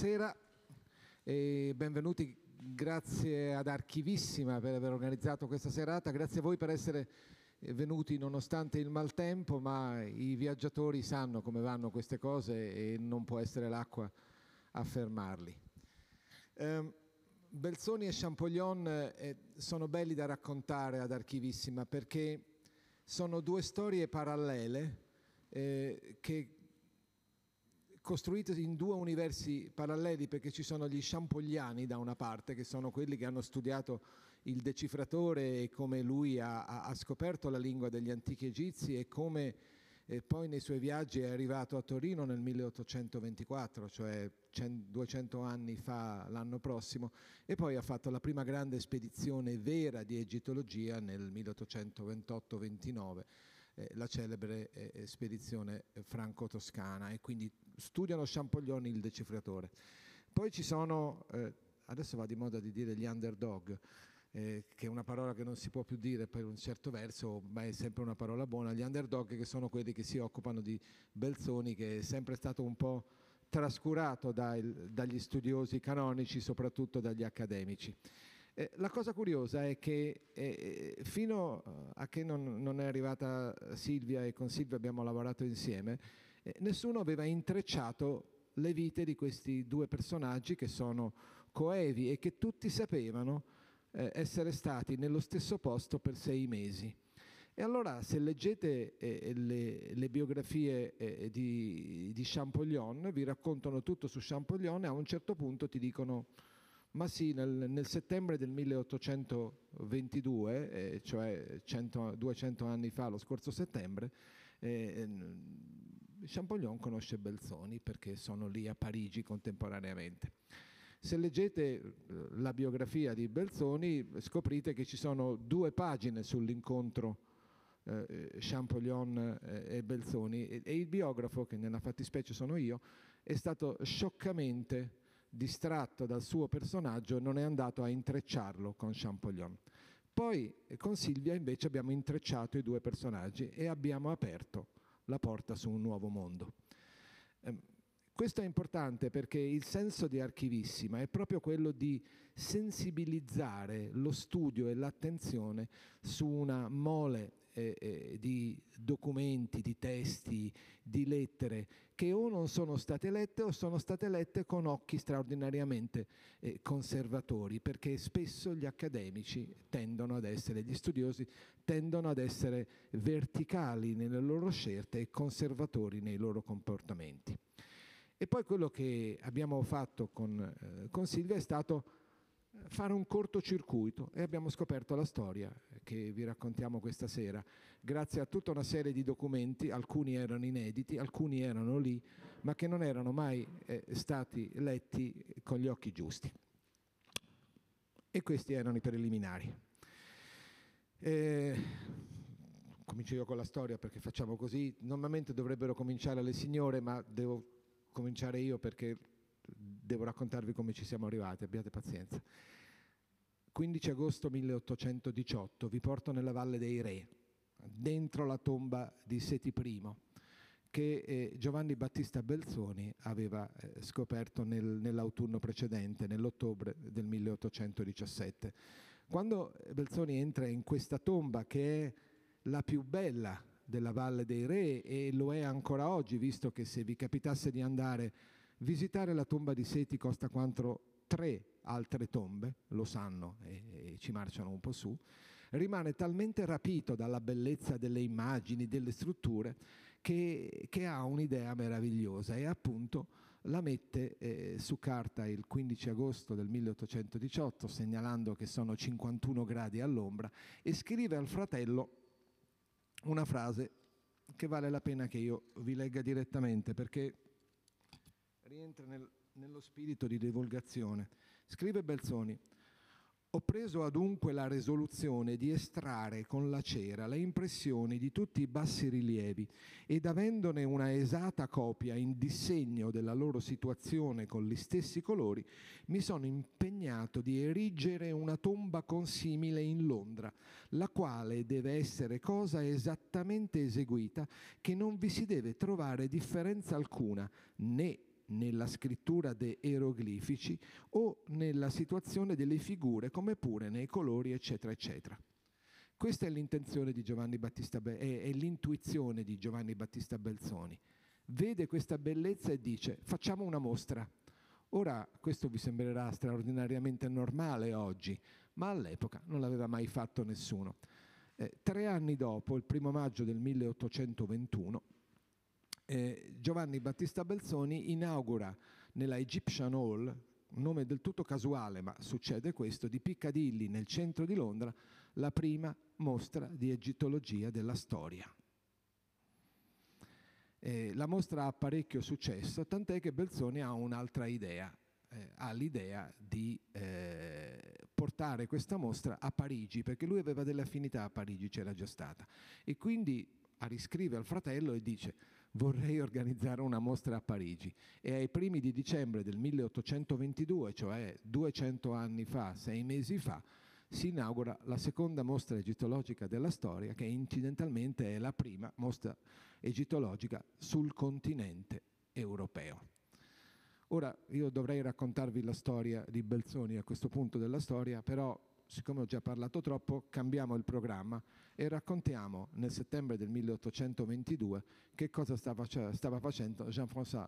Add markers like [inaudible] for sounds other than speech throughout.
buonasera e benvenuti, grazie ad Archivissima per aver organizzato questa serata, grazie a voi per essere venuti nonostante il maltempo, ma i viaggiatori sanno come vanno queste cose e non può essere l'acqua a fermarli. Eh, Belzoni e Champollion eh, sono belli da raccontare ad Archivissima perché sono due storie parallele eh, che costruite in due universi paralleli perché ci sono gli Champogliani da una parte che sono quelli che hanno studiato il decifratore e come lui ha, ha scoperto la lingua degli antichi egizi e come e poi nei suoi viaggi è arrivato a Torino nel 1824, cioè 200 anni fa l'anno prossimo, e poi ha fatto la prima grande spedizione vera di egittologia nel 1828-29, eh, la celebre eh, spedizione franco-toscana, e quindi studiano Champoglioni il decifratore. Poi ci sono, eh, adesso va di moda di dire gli underdog, eh, che è una parola che non si può più dire per un certo verso, ma è sempre una parola buona, gli underdog che sono quelli che si occupano di Belzoni, che è sempre stato un po' trascurato dai, dagli studiosi canonici, soprattutto dagli accademici. Eh, la cosa curiosa è che eh, fino a che non, non, è arrivata Silvia e con Silvia abbiamo lavorato insieme, nessuno aveva intrecciato le vite di questi due personaggi che sono coevi e che tutti sapevano eh, essere stati nello stesso posto per sei mesi. E allora se leggete eh, le, le, biografie eh, di, di, Champollion, vi raccontano tutto su Champollion e a un certo punto ti dicono ma sì, nel, nel settembre del 1822, eh, cioè 100, 200 anni fa, lo scorso settembre, eh, Champollion conosce Belzoni perché sono lì a Parigi contemporaneamente. Se leggete eh, la biografia di Belzoni scoprite che ci sono due pagine sull'incontro eh, Champollion eh, e Belzoni e, il biografo, che nella fattispecie sono io, è stato scioccamente distratto dal suo personaggio e non è andato a intrecciarlo con Champollion. Poi con Silvia invece abbiamo intrecciato i due personaggi e abbiamo aperto la porta su un nuovo mondo. Ehm, questo è importante perché il senso di Archivissima è proprio quello di sensibilizzare lo studio e l'attenzione su una mole eh, eh, di documenti, di testi, di lettere che o non sono state lette o sono state lette con occhi straordinariamente eh, conservatori, perché spesso gli accademici tendono ad essere, gli studiosi tendono ad essere verticali nelle loro scelte e conservatori nei loro comportamenti. E poi quello che abbiamo fatto con, eh, con Silvia è stato fare un cortocircuito e abbiamo scoperto la storia che vi raccontiamo questa sera, grazie a tutta una serie di documenti, alcuni erano inediti, alcuni erano lì, ma che non erano mai eh, stati letti con gli occhi giusti. E questi erano i preliminari. Eh, comincio io con la storia perché facciamo così, normalmente dovrebbero cominciare le signore, ma devo cominciare io perché devo raccontarvi come ci siamo arrivati, abbiate pazienza. 15 agosto 1818 vi porto nella Valle dei Re, dentro la tomba di Seti I, che eh, Giovanni Battista Belzoni aveva eh, scoperto nel, nell'autunno precedente, nell'ottobre del 1817. Quando Belzoni entra in questa tomba, che è la più bella della Valle dei Re e lo è ancora oggi, visto che se vi capitasse di andare visitare la tomba di Seti costa quanto tre altre tombe, lo sanno e, e ci marciano un po' su, rimane talmente rapito dalla bellezza delle immagini, delle strutture, che, che ha un'idea meravigliosa e appunto la mette eh, su carta il 15 agosto del 1818, segnalando che sono 51 gradi all'ombra, e scrive al fratello una frase che vale la pena che io vi legga direttamente perché rientra nel, nello spirito di divulgazione. Scrive Belzoni, ho preso adunque la risoluzione di estrarre con la cera le impressioni di tutti i bassi rilievi ed avendone una esatta copia in disegno della loro situazione con gli stessi colori, mi sono impegnato di erigere una tomba consimile in Londra, la quale deve essere cosa esattamente eseguita, che non vi si deve trovare differenza alcuna né nella scrittura dei eroglifici o nella situazione delle figure, come pure nei colori, eccetera, eccetera. Questa è l'intenzione di Giovanni Battista Be- è, è l'intuizione di Giovanni Battista Belzoni. Vede questa bellezza e dice facciamo una mostra. Ora questo vi sembrerà straordinariamente normale oggi, ma all'epoca non l'aveva mai fatto nessuno. Eh, tre anni dopo, il primo maggio del 1821, eh, Giovanni Battista Belzoni inaugura nella Egyptian Hall, nome del tutto casuale, ma succede questo, di Piccadilly nel centro di Londra, la prima mostra di egittologia della storia. Eh, la mostra ha parecchio successo, tant'è che Belzoni ha un'altra idea, eh, ha l'idea di eh, portare questa mostra a Parigi, perché lui aveva delle affinità a Parigi, c'era già stata, e quindi riscrive al fratello e dice vorrei organizzare una mostra a Parigi e ai primi di dicembre del 1822, cioè 200 anni fa, sei mesi fa, si inaugura la seconda mostra egittologica della storia, che incidentalmente è la prima mostra egittologica sul continente europeo. Ora io dovrei raccontarvi la storia di Belzoni a questo punto della storia, però siccome ho già parlato troppo, cambiamo il programma e raccontiamo nel settembre del 1822 che cosa stava, stava facendo Jean-François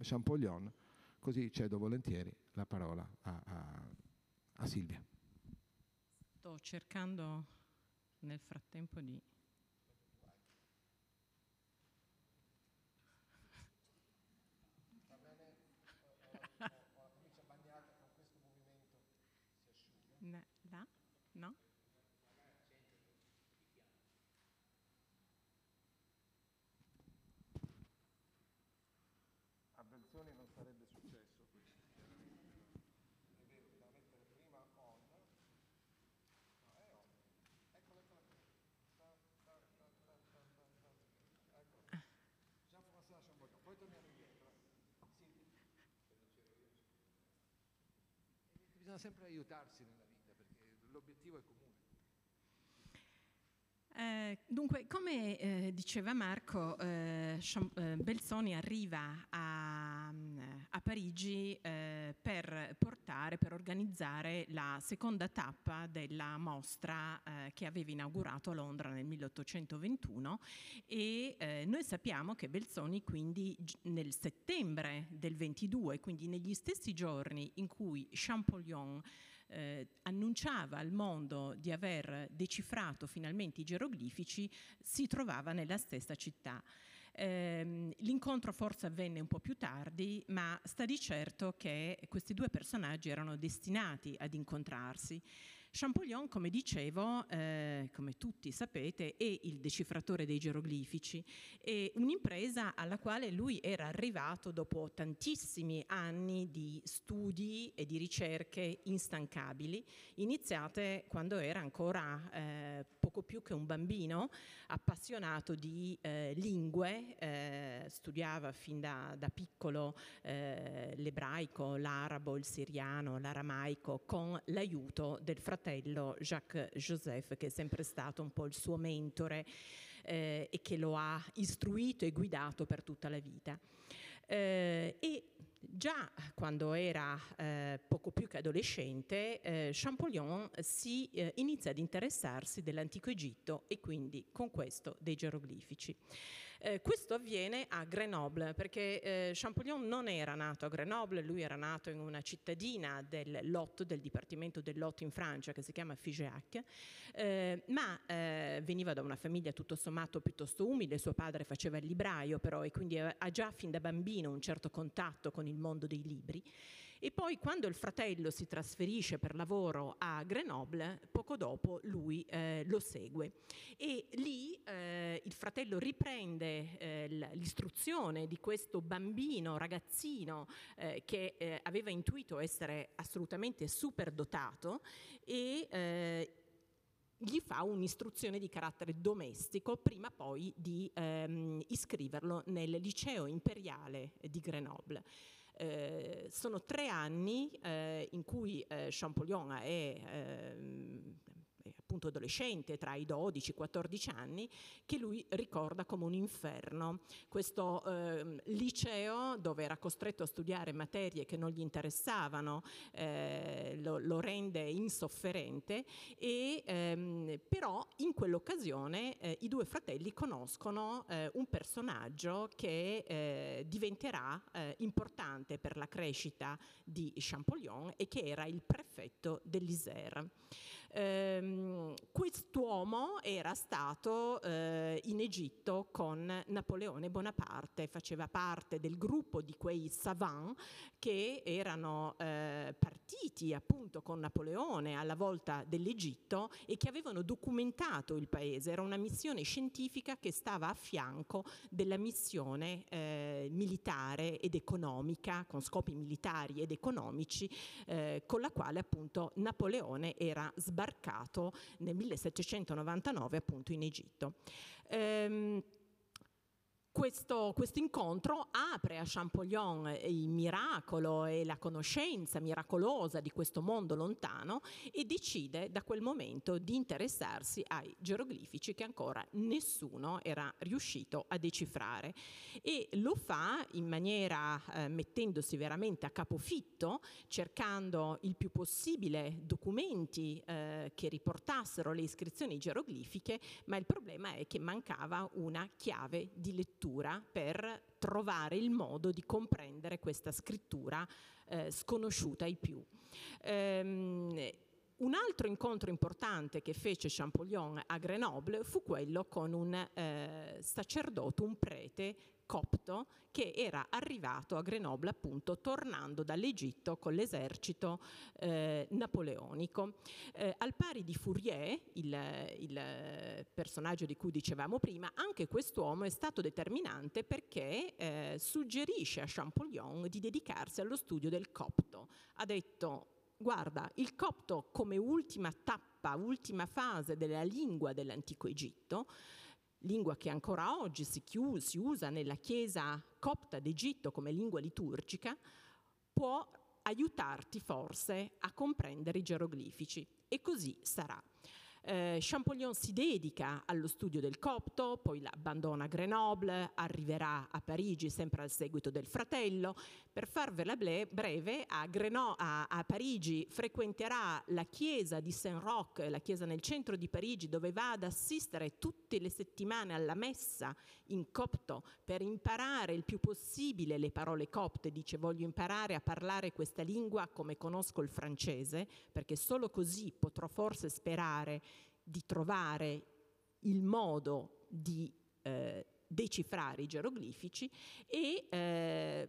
Champollion, così cedo volentieri la parola a, a, a Silvia. Sto cercando nel frattempo di No? A Belzoni non sarebbe successo questo. È vero, da mettere prima on. No, è on. Eccolo, eccolo. Ecco. Jean-François Chambollon. Poi torniamo indietro. Silvia. Bisogna sempre aiutarsi nella l'obiettivo è comune. Eh, dunque, come eh, diceva Marco, eh, eh Belzoni arriva a Parigi eh, per portare, per organizzare la seconda tappa della mostra eh, che aveva inaugurato a Londra nel 1821 e noi sappiamo che Belzoni quindi nel settembre del 22, quindi negli stessi giorni in cui Champollion eh, annunciava al mondo di aver decifrato finalmente i geroglifici, si trovava nella stessa città. Eh, l'incontro forse avvenne un po' più tardi, ma sta di certo che questi due personaggi erano destinati ad incontrarsi. Champollion, come dicevo, eh, come tutti sapete, è il decifratore dei geroglifici, è un'impresa alla quale lui era arrivato dopo tantissimi anni di studi e di ricerche instancabili, iniziate quando era ancora eh, poco più che un bambino, appassionato di eh, lingue, eh, studiava fin da, da piccolo eh, l'ebraico, l'arabo, il siriano, l'aramaico, con l'aiuto del fratello fratello Jacques Joseph, che è sempre stato un po' il suo mentore eh, e che lo ha istruito e guidato per tutta la vita. Eh, e già quando era eh, poco più che adolescente, eh, Champollion si eh, inizia ad interessarsi dell'antico Egitto e quindi con questo dei geroglifici. Eh, questo avviene a Grenoble perché eh, Champollion non era nato a Grenoble, lui era nato in una cittadina del Lot, del Dipartimento del Lot in Francia che si chiama Figeac, eh, ma eh, veniva da una famiglia tutto sommato piuttosto umile, suo padre faceva il libraio però e quindi ha già fin da bambino un certo contatto con il mondo dei libri e poi quando il fratello si trasferisce per lavoro a Grenoble, poco dopo lui eh, lo segue. E lì eh, il fratello riprende eh, l'istruzione di questo bambino, ragazzino, eh, che eh, aveva intuito essere assolutamente superdotato e eh, gli fa un'istruzione di carattere domestico prima poi di ehm, iscriverlo nel liceo imperiale di Grenoble. Eh, sono tre anni eh, in cui eh, Champollion è, ehm, appunto adolescente, tra i 12 e i 14 anni, che lui ricorda come un inferno. Questo eh, liceo dove era costretto a studiare materie che non gli interessavano eh, lo, lo, rende insofferente e ehm, però in quell'occasione eh, i due fratelli conoscono eh, un personaggio che eh, diventerà eh, importante per la crescita di Champollion e che era il prefetto dell'Isère. Ehm, quest'uomo era stato eh, in Egitto con Napoleone Bonaparte, faceva parte del gruppo di quei savant che erano eh, partiti appunto con Napoleone alla volta dell'Egitto e che avevano documentato il paese. Era una missione scientifica che stava a fianco della missione eh, militare ed economica, con scopi militari ed economici, eh, con la quale appunto Napoleone era sbarcato nel 1799 appunto in Egitto. Ehm, questo, questo, incontro apre a Champollion il miracolo e la conoscenza miracolosa di questo mondo lontano e decide da quel momento di interessarsi ai geroglifici che ancora nessuno era riuscito a decifrare. E lo fa in maniera eh, mettendosi veramente a capofitto cercando il più possibile documenti eh, che riportassero le iscrizioni geroglifiche ma il problema è che mancava una chiave di lettura lettura per trovare il modo di comprendere questa scrittura eh, sconosciuta ai più. Ehm, un altro incontro importante che fece Champollion a Grenoble fu quello con un eh, sacerdote, un prete copto che era arrivato a Grenoble appunto tornando dall'Egitto con l'esercito eh, napoleonico. Eh, al pari di Fourier, il, il, personaggio di cui dicevamo prima, anche quest'uomo è stato determinante perché eh, suggerisce a Champollion di dedicarsi allo studio del copto. Ha detto guarda, il copto come ultima tappa, ultima fase della lingua dell'antico Egitto, lingua che ancora oggi si, si usa nella Chiesa copta d'Egitto come lingua liturgica, può aiutarti forse a comprendere i geroglifici. E così sarà. Eh, Champollion si dedica allo studio del copto, poi abbandona Grenoble, arriverà a Parigi sempre al seguito del fratello. Per farvela breve, a, Greno- a, a Parigi frequenterà la chiesa di Saint-Roch, la chiesa nel centro di Parigi, dove va ad assistere tutte le settimane alla messa in copto per imparare il più possibile le parole copte. Dice voglio imparare a parlare questa lingua come conosco il francese, perché solo così potrò forse sperare di trovare il modo di eh, decifrare i geroglifici e eh,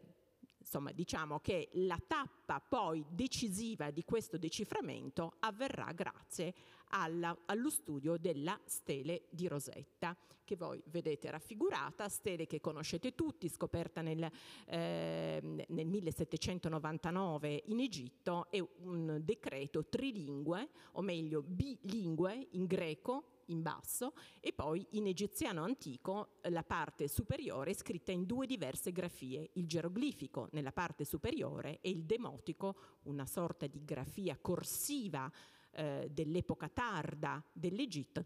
insomma diciamo che la tappa poi decisiva di questo deciframento avverrà grazie alla, allo studio della stele di Rosetta che voi vedete raffigurata, stele che conoscete tutti, scoperta nel, eh, nel 1799 in Egitto, è un decreto trilingue, o meglio bilingue in greco, in basso e poi in egiziano antico la parte superiore è scritta in due diverse grafie, il geroglifico nella parte superiore e il demotico, una sorta di grafia corsiva eh, dell'epoca tarda dell'Egitto,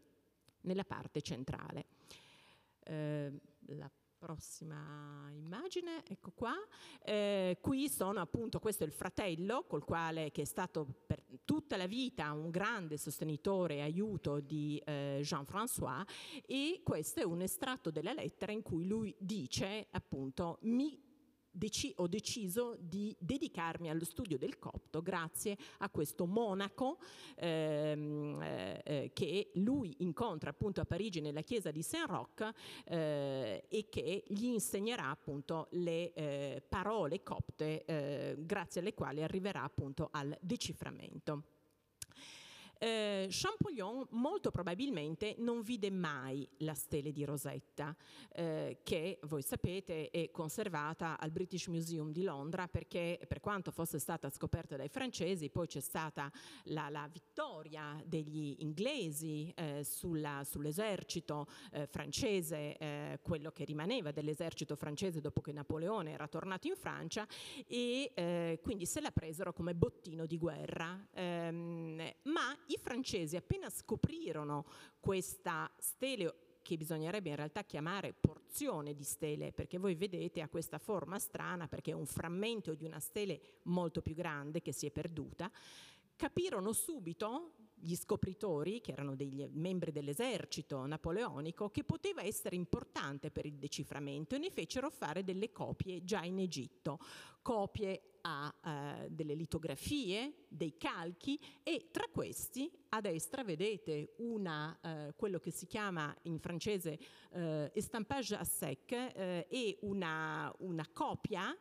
nella parte centrale. Eh, la prossima immagine, ecco qua. Eh, qui sono appunto, questo è il fratello col quale, che è stato per tutta la vita un grande sostenitore e aiuto di eh, Jean-François e questo è un estratto della lettera in cui lui dice appunto mi deci- ho deciso di dedicarmi allo studio del copto grazie a questo monaco ehm, eh, che lui incontra appunto a Parigi nella chiesa di Saint-Roch eh, e che gli insegnerà appunto le eh, parole copte eh, grazie alle quali arriverà appunto al deciframento. Eh, Champollion molto probabilmente non vide mai la stele di Rosetta, eh, che voi sapete è conservata al British Museum di Londra perché per quanto fosse stata scoperta dai francesi, poi c'è stata la, la vittoria degli inglesi eh, sulla, sull'esercito eh, francese, eh, quello che rimaneva dell'esercito francese dopo che Napoleone era tornato in Francia e eh, quindi se la presero come bottino di guerra. Ehm, ma i francesi appena scoprirono questa stele che bisognerebbe in realtà chiamare porzione di stele, perché voi vedete ha questa forma strana perché è un frammento di una stele molto più grande che si è perduta, capirono subito gli scopritori, che erano dei membri dell'esercito napoleonico, che poteva essere importante per il deciframento e ne fecero fare delle copie già in Egitto, copie a eh, delle litografie, dei calchi e tra questi a destra vedete una, eh, quello che si chiama in francese eh, estampage à sec eh, e una, una copia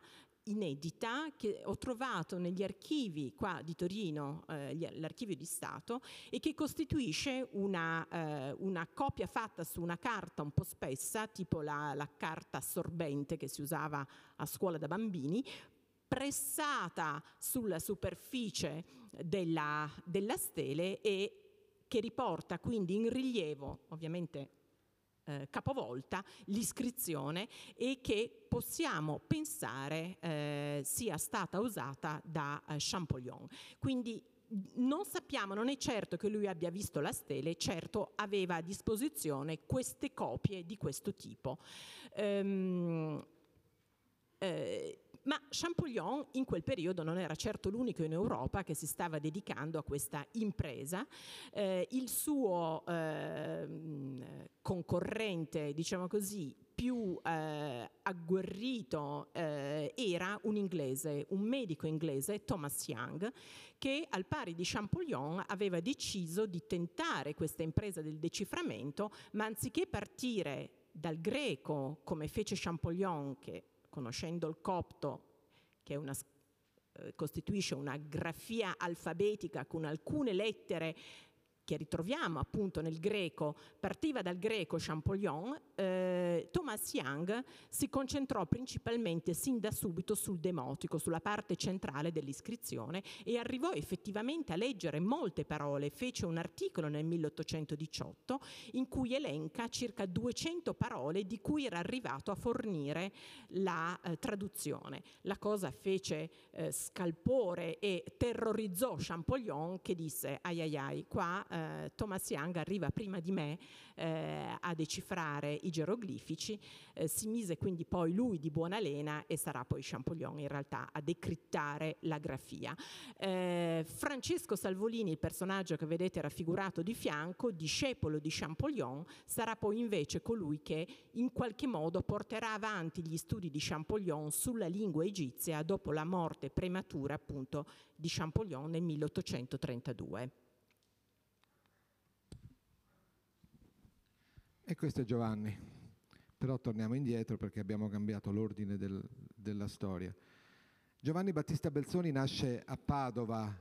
inedita che ho trovato negli archivi qua di Torino, eh, l'archivio di Stato, e che costituisce una, eh, una, copia fatta su una carta un po' spessa, tipo la, la carta assorbente che si usava a scuola da bambini, pressata sulla superficie della, della stele e che riporta quindi in rilievo, ovviamente eh, capovolta l'iscrizione e che possiamo pensare eh, sia stata usata da eh, Champollion. Quindi non sappiamo, non è certo che lui abbia visto la stele, certo aveva a disposizione queste copie di questo tipo. Um, eh, ma Champollion in quel periodo non era certo l'unico in Europa che si stava dedicando a questa impresa. Eh, il suo eh, concorrente, diciamo così, più eh, agguerrito eh, era un inglese, un medico inglese, Thomas Young, che al pari di Champollion aveva deciso di tentare questa impresa del deciframento, ma anziché partire dal greco come fece Champollion, che conoscendo il copto, che una, eh, costituisce una grafia alfabetica con alcune lettere che ritroviamo appunto nel greco, partiva dal greco Champollion, eh, Thomas Young si concentrò principalmente sin da subito sul demotico, sulla parte centrale dell'iscrizione e arrivò effettivamente a leggere molte parole. Fece un articolo nel 1818 in cui elenca circa 200 parole di cui era arrivato a fornire la eh, traduzione. La cosa fece eh, scalpore e terrorizzò Champollion che disse ai ai ai qua eh, Thomas Young arriva prima di me eh, a decifrare i geroglifici, eh, si mise quindi poi lui di buona lena e sarà poi Champollion in realtà a decrittare la grafia. Eh, Francesco Salvolini, il personaggio che vedete raffigurato di fianco, discepolo di Champollion, sarà poi invece colui che in qualche modo porterà avanti gli studi di Champollion sulla lingua egizia dopo la morte prematura appunto di Champollion nel 1832. E questo è Giovanni. Però torniamo indietro perché abbiamo cambiato l'ordine del, della storia. Giovanni Battista Belzoni nasce a Padova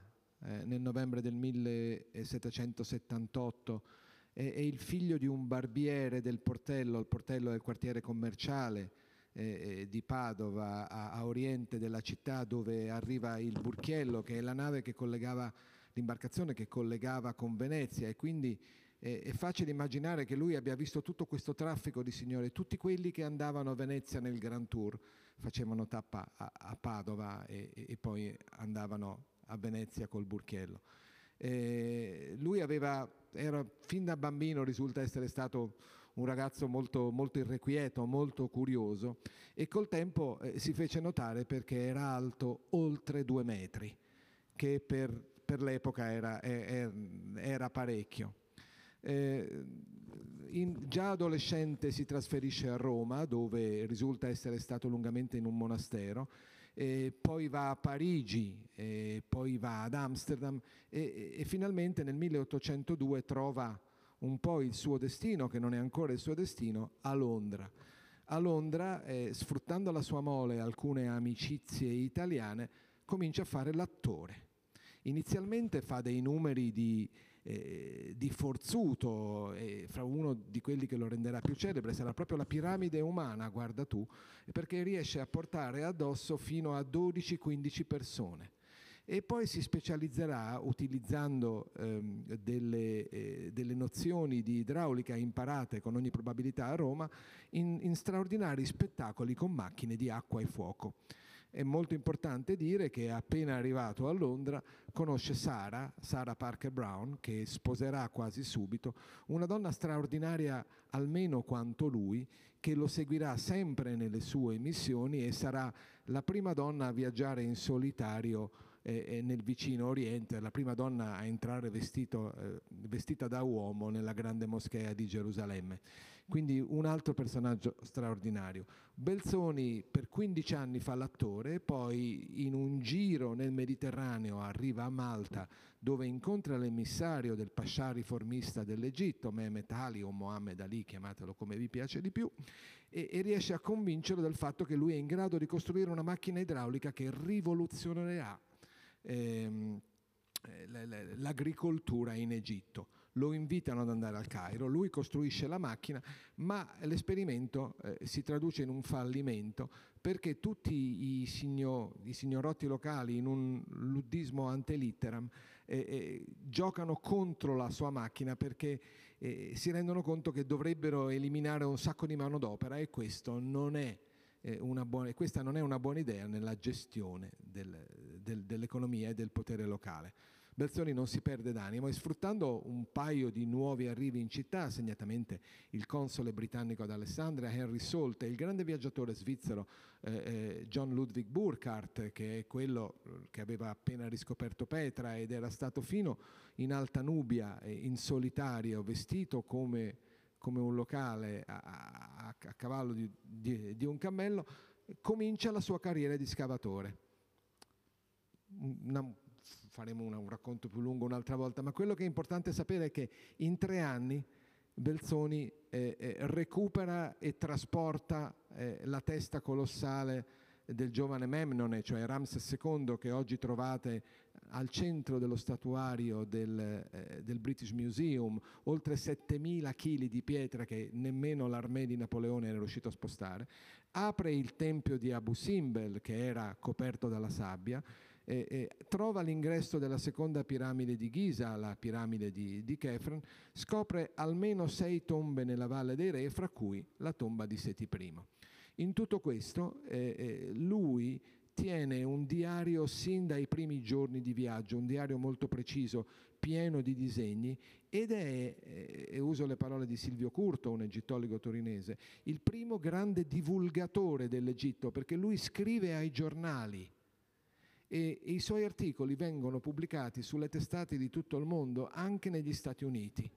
eh, nel novembre del 1778. È, è, il figlio di un barbiere del Portello, il Portello del quartiere commerciale eh, di Padova, a, a oriente della città dove arriva il Burchiello, che è la nave che collegava l'imbarcazione che collegava con Venezia e quindi eh, è facile immaginare che lui abbia visto tutto questo traffico di signore, tutti quelli che andavano a Venezia nel Grand Tour, facevano tappa a, a Padova e, e, poi andavano a Venezia col Burchiello. Eh, lui aveva, era fin da bambino, risulta essere stato un ragazzo molto, molto irrequieto, molto curioso e col tempo eh, si fece notare perché era alto oltre due metri, che per, per l'epoca era, era parecchio. Eh, in, già adolescente si trasferisce a Roma, dove risulta essere stato lungamente in un monastero, eh, poi va a Parigi, eh, poi va ad Amsterdam e, e, finalmente nel 1802 trova un po' il suo destino, che non è ancora il suo destino, a Londra. A Londra, eh, sfruttando la sua mole e alcune amicizie italiane, comincia a fare l'attore. Inizialmente fa dei numeri di eh, di forzuto, e fra uno di quelli che lo renderà più celebre sarà proprio la piramide umana, guarda tu, perché riesce a portare addosso fino a 12-15 persone e poi si specializzerà utilizzando ehm, delle, eh, delle, nozioni di idraulica imparate con ogni probabilità a Roma in, in straordinari spettacoli con macchine di acqua e fuoco. È molto importante dire che appena arrivato a Londra conosce Sara, Sara Parker Brown, che sposerà quasi subito, una donna straordinaria almeno quanto lui, che lo seguirà sempre nelle sue missioni e sarà la prima donna a viaggiare in solitario eh, nel vicino Oriente, la prima donna a entrare vestito, eh, vestita da uomo nella grande moschea di Gerusalemme. Quindi un altro personaggio straordinario. Belzoni per 15 anni fa l'attore, poi in un giro nel Mediterraneo arriva a Malta dove incontra l'emissario del pascià riformista dell'Egitto, Mehmet Ali o Mohammed Ali, chiamatelo come vi piace di più, e, e riesce a convincerlo del fatto che lui è in grado di costruire una macchina idraulica che rivoluzionerà ehm, eh, l'agricoltura in Egitto. Lo invitano ad andare al Cairo, lui costruisce la macchina, ma l'esperimento eh, si traduce in un fallimento perché tutti i, signor, i signorotti locali in un luddismo ante litteram eh, eh, giocano contro la sua macchina perché eh, si rendono conto che dovrebbero eliminare un sacco di manodopera e non è eh, buona, questa non è una buona idea nella gestione del, del, dell'economia e del potere locale. Belzoni non si perde d'animo e sfruttando un paio di nuovi arrivi in città, segnatamente il console britannico ad Alessandria, Henry Salt e il grande viaggiatore svizzero eh, eh, John Ludwig Burkhardt, che è quello che aveva appena riscoperto Petra ed era stato fino in Alta Nubia, eh, in solitario, vestito come, come un locale a, a, a cavallo di, di, di un cammello, comincia la sua carriera di scavatore. Una, faremo una, un racconto più lungo un'altra volta, ma quello che è importante sapere è che in tre anni Belzoni eh, eh, recupera e trasporta eh, la testa colossale del giovane Memnone, cioè Ramses II, che oggi trovate al centro dello statuario del, eh, del British Museum, oltre 7.000 kg di pietra che nemmeno l'armée di Napoleone era riuscito a spostare, apre il tempio di Abu Simbel, che era coperto dalla sabbia, eh, eh, trova l'ingresso della seconda piramide di Giza, la piramide di, di Kefren, scopre almeno sei tombe nella Valle dei Re, fra cui la tomba di Seti I. In tutto questo eh, eh, lui tiene un diario sin dai primi giorni di viaggio, un diario molto preciso, pieno di disegni ed è, eh, e uso le parole di Silvio Curto, un egittologo torinese, il primo grande divulgatore dell'Egitto perché lui scrive ai giornali e, i suoi articoli vengono pubblicati sulle testate di tutto il mondo, anche negli Stati Uniti.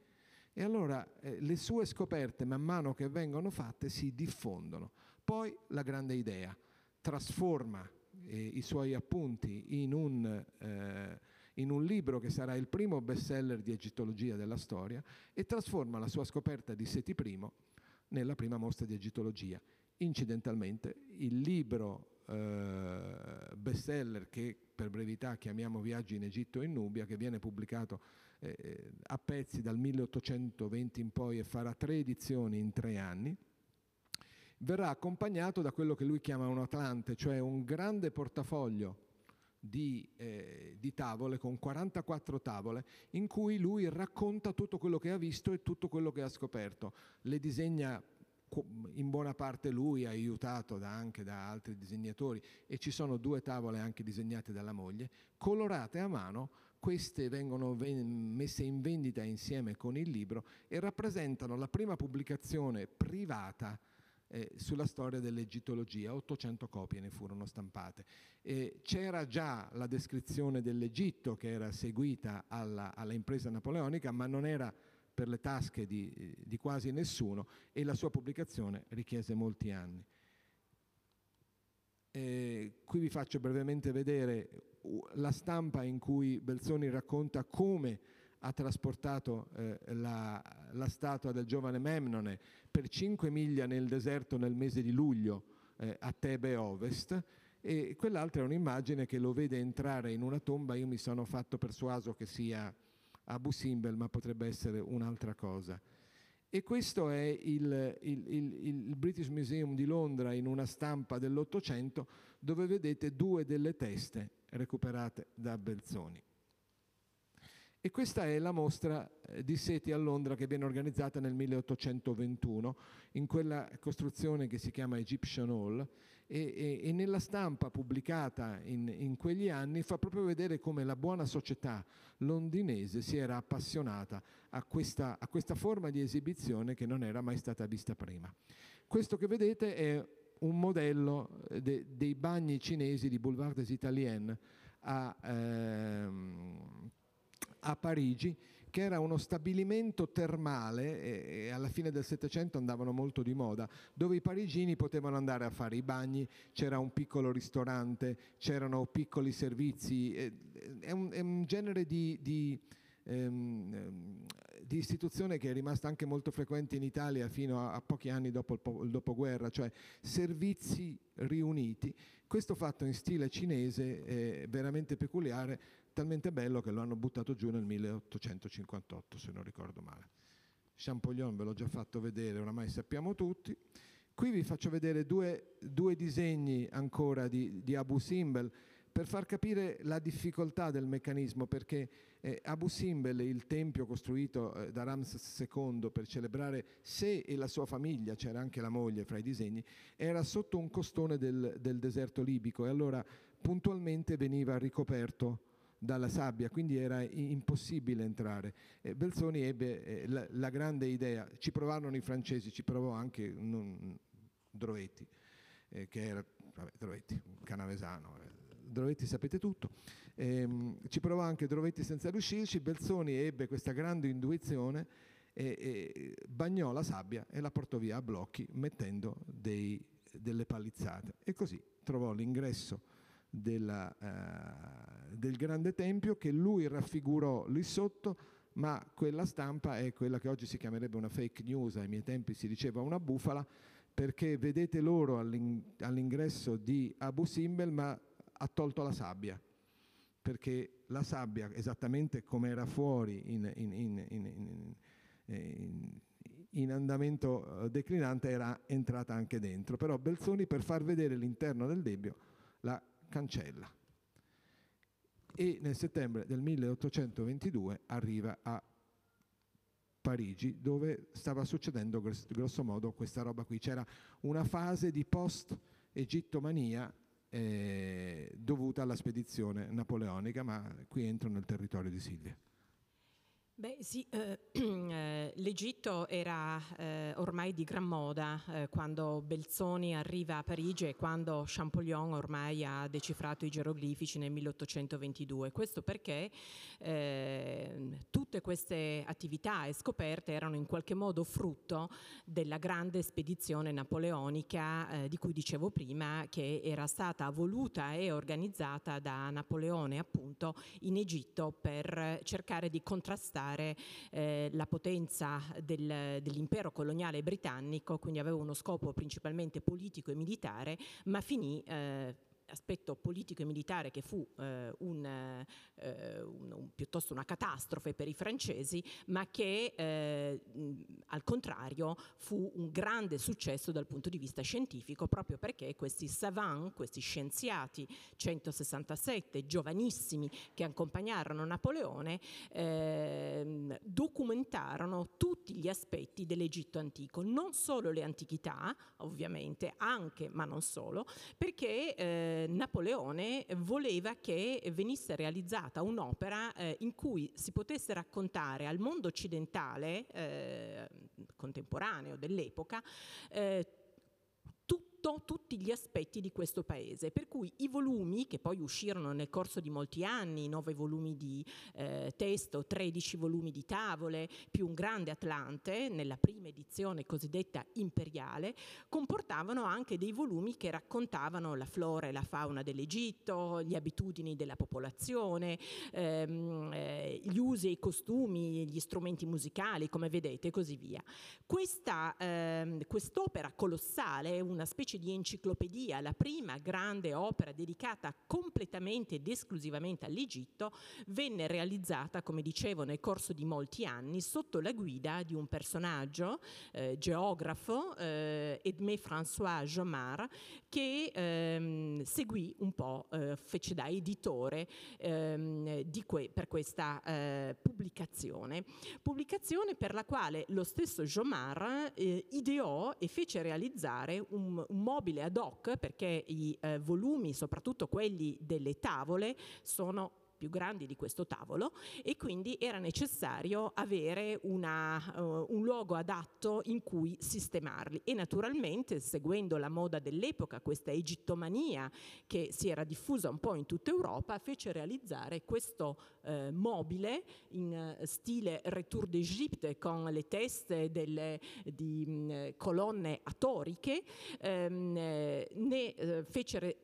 E allora eh, le sue scoperte, man mano che vengono fatte, si diffondono. Poi la grande idea, trasforma eh, i suoi appunti in un, eh, in un libro che sarà il primo bestseller di egittologia della storia e trasforma la sua scoperta di Seti I nella prima mostra di egittologia. Incidentalmente, il libro eh, bestseller che per brevità chiamiamo Viaggi in Egitto e in Nubia, che viene pubblicato eh, a pezzi dal 1820 in poi e farà tre edizioni in tre anni, verrà accompagnato da quello che lui chiama un Atlante, cioè un grande portafoglio di, eh, di, tavole, con 44 tavole, in cui lui racconta tutto quello che ha visto e tutto quello che ha scoperto. Le disegna in buona parte lui, aiutato da, anche da altri disegnatori, e ci sono due tavole anche disegnate dalla moglie, colorate a mano, queste vengono messe in vendita insieme con il libro e rappresentano la prima pubblicazione privata eh, sulla storia dell'egittologia, 800 copie ne furono stampate. Eh, c'era già la descrizione dell'Egitto che era seguita alla, alla impresa napoleonica, ma non era per le tasche di, di quasi nessuno e la sua pubblicazione richiese molti anni. Eh, qui vi faccio brevemente vedere la stampa in cui Belzoni racconta come ha trasportato eh, la, la, statua del giovane Memnone per 5 miglia nel deserto nel mese di luglio eh, a Tebe Ovest e quell'altra è un'immagine che lo vede entrare in una tomba, io mi sono fatto persuaso che sia Abu Simbel, ma potrebbe essere un'altra cosa. E questo è il, il, il, il, British Museum di Londra in una stampa dell'Ottocento dove vedete due delle teste recuperate da Belzoni. E questa è la mostra eh, di Seti a Londra che viene organizzata nel 1821 in quella costruzione che si chiama Egyptian Hall e, e, e nella stampa pubblicata in, in, quegli anni fa proprio vedere come la buona società londinese si era appassionata a questa, a questa forma di esibizione che non era mai stata vista prima. Questo che vedete è un modello eh, de, dei bagni cinesi di Boulevard des Italiennes a, ehm, a Parigi, che era uno stabilimento termale e, alla fine del Settecento andavano molto di moda, dove i parigini potevano andare a fare i bagni, c'era un piccolo ristorante, c'erano piccoli servizi, è un, è un genere di, di ehm, di istituzione che è rimasta anche molto frequente in Italia fino a, pochi anni dopo il, po- il, dopoguerra, cioè servizi riuniti. Questo fatto in stile cinese è veramente peculiare, talmente bello che lo hanno buttato giù nel 1858, se non ricordo male. Champollion ve l'ho già fatto vedere, oramai sappiamo tutti. Qui vi faccio vedere due, due disegni ancora di, di Abu Simbel per far capire la difficoltà del meccanismo, perché eh, Abu Simbel, il tempio costruito eh, da Ramses II per celebrare sé e la sua famiglia, c'era anche la moglie fra i disegni, era sotto un costone del, del deserto libico e allora puntualmente veniva ricoperto dalla sabbia, quindi era impossibile entrare. Eh, Belzoni ebbe eh, la, la, grande idea, ci provarono i francesi, ci provò anche non, Drovetti, eh, che era vabbè, Drovetti, canavesano, Drovetti sapete tutto, ehm, ci provò anche Drovetti senza riuscirci, Belzoni ebbe questa grande intuizione e, e, bagnò la sabbia e la portò via a blocchi mettendo dei, delle palizzate e così trovò l'ingresso della, uh, del grande tempio che lui raffigurò lì sotto ma quella stampa è quella che oggi si chiamerebbe una fake news, ai miei tempi si diceva una bufala, perché vedete loro all'ingresso di Abu Simbel, ma ha tolto la sabbia, perché la sabbia, esattamente come era fuori in, in, in, in, andamento eh, declinante, era entrata anche dentro. Però Belzoni, per far vedere l'interno del debbio, la cancella. E nel settembre del 1822 arriva a Parigi, dove stava succedendo grosso modo questa roba qui. C'era una fase di post-egittomania eh, dovuta alla spedizione napoleonica, ma qui entro nel territorio di Silvia. Beh sì, eh, [clears throat] eh, l'Egitto era eh, ormai di gran moda eh, quando Belzoni arriva a Parigi e quando Champollion ormai ha decifrato i geroglifici nel 1822. Questo perché eh, tutte queste attività e scoperte erano in qualche modo frutto della grande spedizione napoleonica eh, di cui dicevo prima che era stata voluta e organizzata da Napoleone appunto in Egitto per cercare di contrastare contrastare eh, la potenza del, dell'impero coloniale britannico, quindi aveva uno scopo principalmente politico e militare, ma finì eh, aspetto politico e militare che fu eh, un, eh, un, un, piuttosto una catastrofe per i francesi, ma che eh, al contrario fu un grande successo dal punto di vista scientifico, proprio perché questi savant, questi scienziati 167 giovanissimi che accompagnarono Napoleone, ehm, documentarono tutti gli aspetti dell'Egitto antico, non solo le antichità, ovviamente, anche ma non solo, perché eh, Napoleone voleva che venisse realizzata un'opera eh, in cui si potesse raccontare al mondo occidentale eh, contemporaneo dell'epoca eh, tutto, tutti gli aspetti di questo paese, per cui i volumi che poi uscirono nel corso di molti anni, 9 volumi di eh, testo, 13 volumi di tavole, più un grande Atlante, nella prima edizione cosiddetta imperiale, comportavano anche dei volumi che raccontavano la flora e la fauna dell'Egitto, le abitudini della popolazione, ehm, eh, gli usi e i costumi, gli strumenti musicali, come vedete, e così via. Questa, ehm, quest'opera colossale, una specie specie di enciclopedia, la prima grande opera dedicata completamente ed esclusivamente all'Egitto, venne realizzata, come dicevo, nel corso di molti anni sotto la guida di un personaggio, eh, geografo, eh, Edmé François Jomard, che ehm, seguì un po', eh, fece da editore ehm, que- per questa eh, pubblicazione. Pubblicazione per la quale lo stesso Jomard eh, ideò e fece realizzare un, un, mobile ad hoc perché i eh, volumi, soprattutto quelli delle tavole, sono più grandi di questo tavolo e quindi era necessario avere una, uh, un luogo adatto in cui sistemarli. E naturalmente seguendo la moda dell'epoca, questa egittomania che si era diffusa un po' in tutta Europa, fece realizzare questo uh, mobile in uh, stile Retour d'Égypte con le teste delle, di um, colonne atoriche, um, ne fece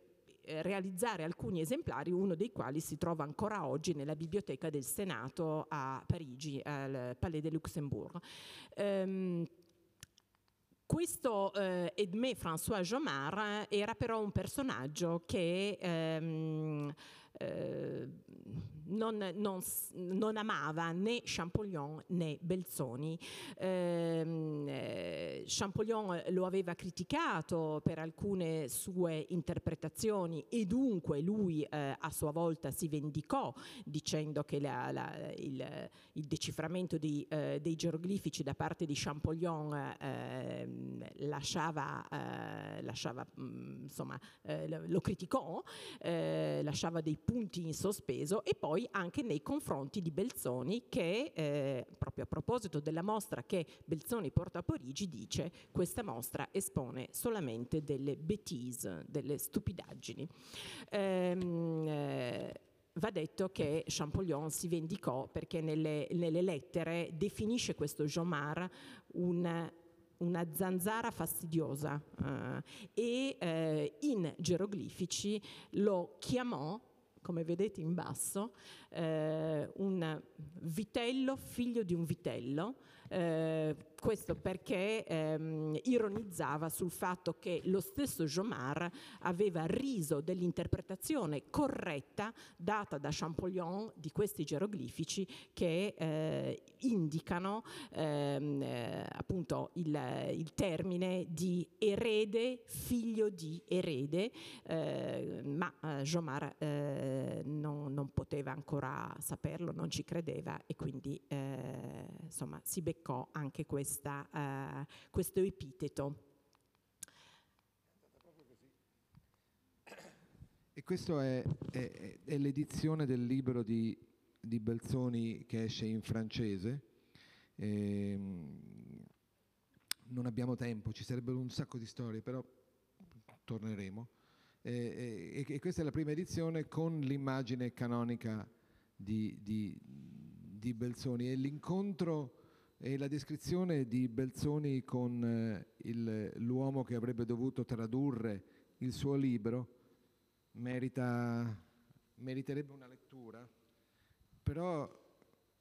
eh, realizzare alcuni esemplari, uno dei quali si trova ancora oggi nella biblioteca del Senato a Parigi, al Palais de Luxembourg. Um, questo eh, Edmé François Jomard era però un personaggio che ehm, eh, non, non, non, amava né Champollion né Belzoni. Ehm, eh, Champollion lo aveva criticato per alcune sue interpretazioni e dunque lui eh, a sua volta si vendicò dicendo che la, la, il, il, deciframento di, eh, dei geroglifici da parte di Champollion ehm, lasciava, eh, lasciava mh, mm, insomma, eh, lo criticò, lasciava dei punti in sospeso e poi anche nei confronti di Belzoni che eh, proprio a proposito della mostra che Belzoni porta a Parigi dice questa mostra espone solamente delle bêtises, delle stupidaggini. Ehm, eh, va detto che Champollion si vendicò perché nelle, nelle lettere definisce questo Jomard un una zanzara fastidiosa uh, e uh, in geroglifici lo chiamò come vedete in basso, eh, un vitello figlio di un vitello, eh, questo perché ehm, ironizzava sul fatto che lo stesso Jomard aveva riso dell'interpretazione corretta data da Champollion di questi geroglifici che eh, indicano ehm, eh, appunto il, il, termine di erede, figlio di erede, eh, ma eh, Jomard eh, non, non, poteva ancora saperlo, non ci credeva e quindi insomma si beccò anche questo questa, uh, questo epiteto. E questa è, è, è, l'edizione del libro di, di, Belzoni che esce in francese. Ehm, non abbiamo tempo, ci sarebbero un sacco di storie, però torneremo. E, e, e questa è la prima edizione con l'immagine canonica di, di, di Belzoni e l'incontro e la descrizione di Belzoni con eh, il, l'uomo che avrebbe dovuto tradurre il suo libro merita, meriterebbe una lettura, però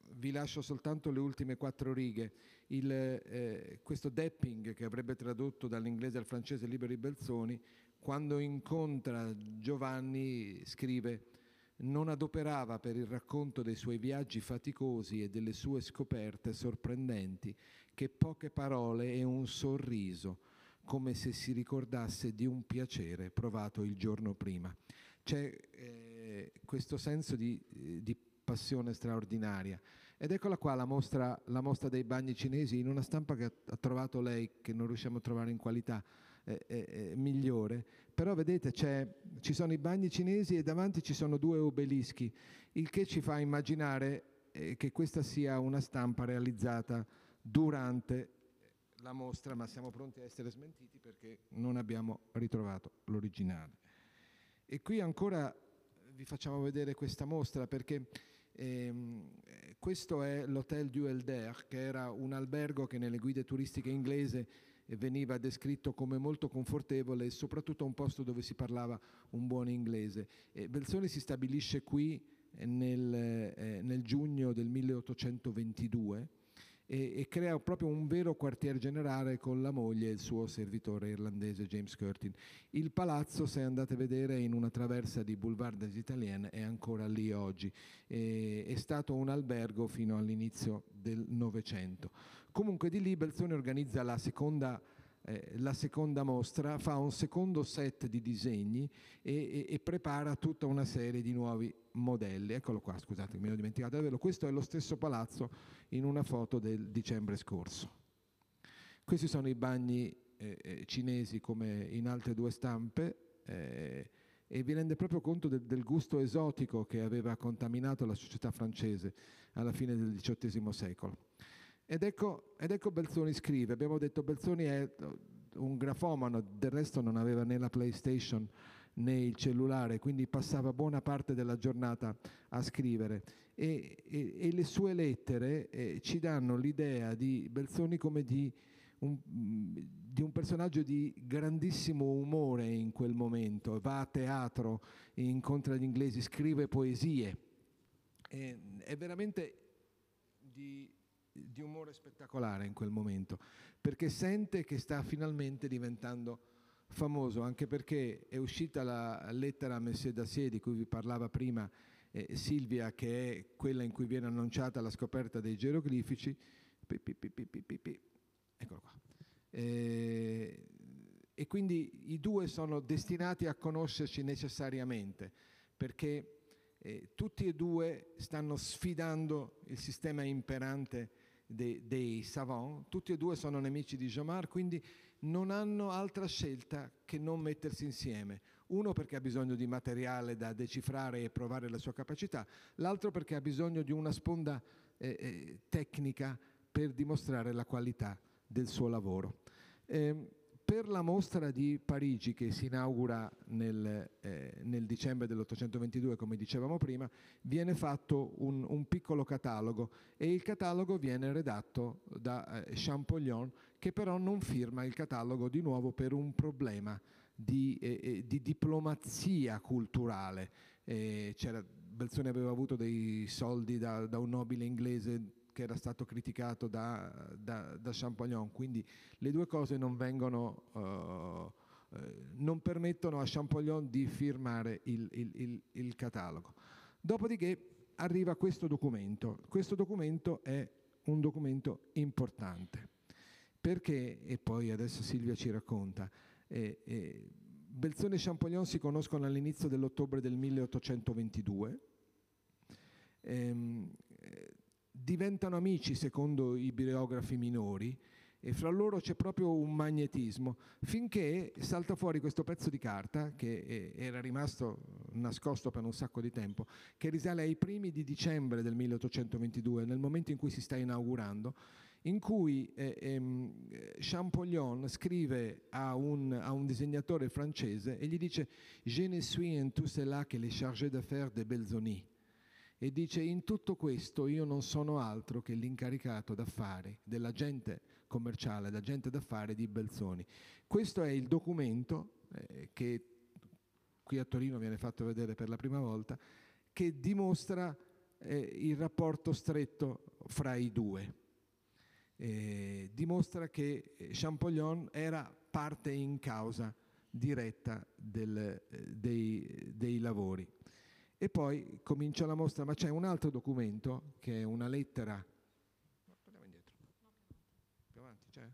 vi lascio soltanto le ultime quattro righe. Il, eh, questo Depping, che avrebbe tradotto dall'inglese al francese il libro di Belzoni, quando incontra Giovanni scrive non adoperava per il racconto dei suoi viaggi faticosi e delle sue scoperte sorprendenti che poche parole e un sorriso, come se si ricordasse di un piacere provato il giorno prima. C'è eh, questo senso di, di, passione straordinaria. Ed eccola qua la mostra, la mostra dei bagni cinesi in una stampa che ha, trovato lei, che non riusciamo a trovare in qualità eh, eh, migliore, però vedete ci sono i bagni cinesi e davanti ci sono due obelischi, il che ci fa immaginare eh, che questa sia una stampa realizzata durante la mostra, ma siamo pronti a essere smentiti perché non abbiamo ritrovato l'originale. E qui ancora vi facciamo vedere questa mostra perché ehm, questo è l'Hotel du Helder, che era un albergo che nelle guide turistiche inglese veniva descritto come molto confortevole e soprattutto un posto dove si parlava un buon inglese. E Belzoni si stabilisce qui nel, eh, nel giugno del 1822 e, e, crea proprio un vero quartier generale con la moglie e il suo servitore irlandese James Curtin. Il palazzo, se andate a vedere in una traversa di Boulevard des Italiens, è ancora lì oggi. E, è stato un albergo fino all'inizio del Novecento. Comunque di lì Belzoni organizza la seconda eh, la seconda mostra, fa un secondo set di disegni e, e, e, prepara tutta una serie di nuovi modelli. Eccolo qua, scusate, mi ero dimenticato di. Questo è lo stesso palazzo in una foto del dicembre scorso. Questi sono i bagni eh, eh cinesi come in altre due stampe eh, e vi rende proprio conto del, del, gusto esotico che aveva contaminato la società francese alla fine del XVIII secolo. Ed ecco, ed ecco Belzoni scrive, abbiamo detto Belzoni è un grafomano, del resto non aveva né la PlayStation né il cellulare, quindi passava buona parte della giornata a scrivere. E, e, e le sue lettere eh, ci danno l'idea di Belzoni come di un, di un, personaggio di grandissimo umore in quel momento, va a teatro, incontra gli inglesi, scrive poesie. E, è veramente di di umore spettacolare in quel momento, perché sente che sta finalmente diventando famoso, anche perché è uscita la lettera a Messie Dacier di cui vi parlava prima eh, Silvia, che è quella in cui viene annunciata la scoperta dei geroglifici. Eccolo qua. Eh, e quindi i due sono destinati a conoscerci necessariamente, perché eh, tutti e due stanno sfidando il sistema imperante dei, dei savant, tutti e due sono nemici di Jomar, quindi non hanno altra scelta che non mettersi insieme. Uno perché ha bisogno di materiale da decifrare e provare la sua capacità, l'altro perché ha bisogno di una sponda eh, eh, tecnica per dimostrare la qualità del suo lavoro. Eh, per la mostra di Parigi che si inaugura nel, eh, nel dicembre dell'822, come dicevamo prima, viene fatto un, un, piccolo catalogo e il catalogo viene redatto da eh, Champollion che però non firma il catalogo di nuovo per un problema di, eh, eh di diplomazia culturale. Eh, Belzoni aveva avuto dei soldi da, da un nobile inglese che era stato criticato da, da, da Champollion, quindi le due cose non vengono, uh, non permettono a Champollion di firmare il, il, il, il catalogo. Dopodiché arriva questo documento, questo documento è un documento importante, perché, e poi adesso Silvia ci racconta, eh, eh, Belzoni e Champollion si conoscono all'inizio dell'ottobre del 1822, ehm, diventano amici secondo i bibliografi minori e fra loro c'è proprio un magnetismo, finché salta fuori questo pezzo di carta che era rimasto nascosto per un sacco di tempo, che risale ai primi di dicembre del 1822, nel momento in cui si sta inaugurando, in cui eh, ehm, Champollion scrive a un, a un, disegnatore francese e gli dice «Je ne suis en tout cela que les chargés d'affaires de Belzoni» e dice in tutto questo io non sono altro che l'incaricato d'affari dell'agente commerciale, l'agente d'affari di Belzoni. Questo è il documento eh, che qui a Torino viene fatto vedere per la prima volta, che dimostra eh, il rapporto stretto fra i due. Eh, dimostra che Champollion era parte in causa diretta del, eh, dei, dei lavori. E poi comincia la mostra, ma c'è un altro documento che è una lettera. No, torniamo indietro. Più avanti c'è?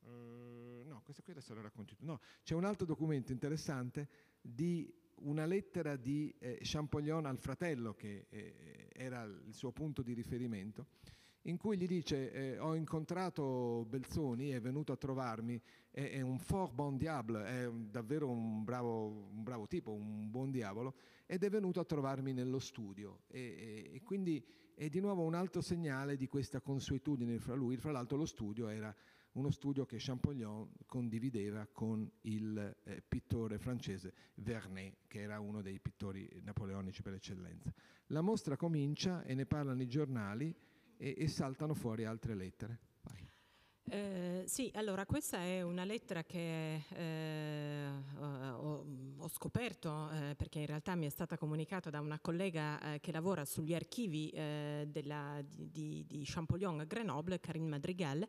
Uh, no, questa qui adesso la racconti tu. No, c'è un altro documento interessante di una lettera di eh, Champollion al fratello, che eh, era il suo punto di riferimento, in cui gli dice eh, ho incontrato Belzoni, è venuto a trovarmi, è, è un fort bon diable, è davvero un bravo, un bravo, tipo, un buon diavolo, ed è venuto a trovarmi nello studio. E, e, e, quindi è di nuovo un altro segnale di questa consuetudine fra lui. Fra l'altro lo studio era uno studio che Champollion condivideva con il eh, pittore francese Vernet, che era uno dei pittori napoleonici per eccellenza. La mostra comincia e ne parlano i giornali, e, e saltano fuori altre lettere. Eh, sì, allora questa è una lettera che eh, ho, ho, scoperto, eh, perché in realtà mi è stata comunicata da una collega eh, che lavora sugli archivi eh, della, di, di, Champollion a Grenoble, Karine Madrigal,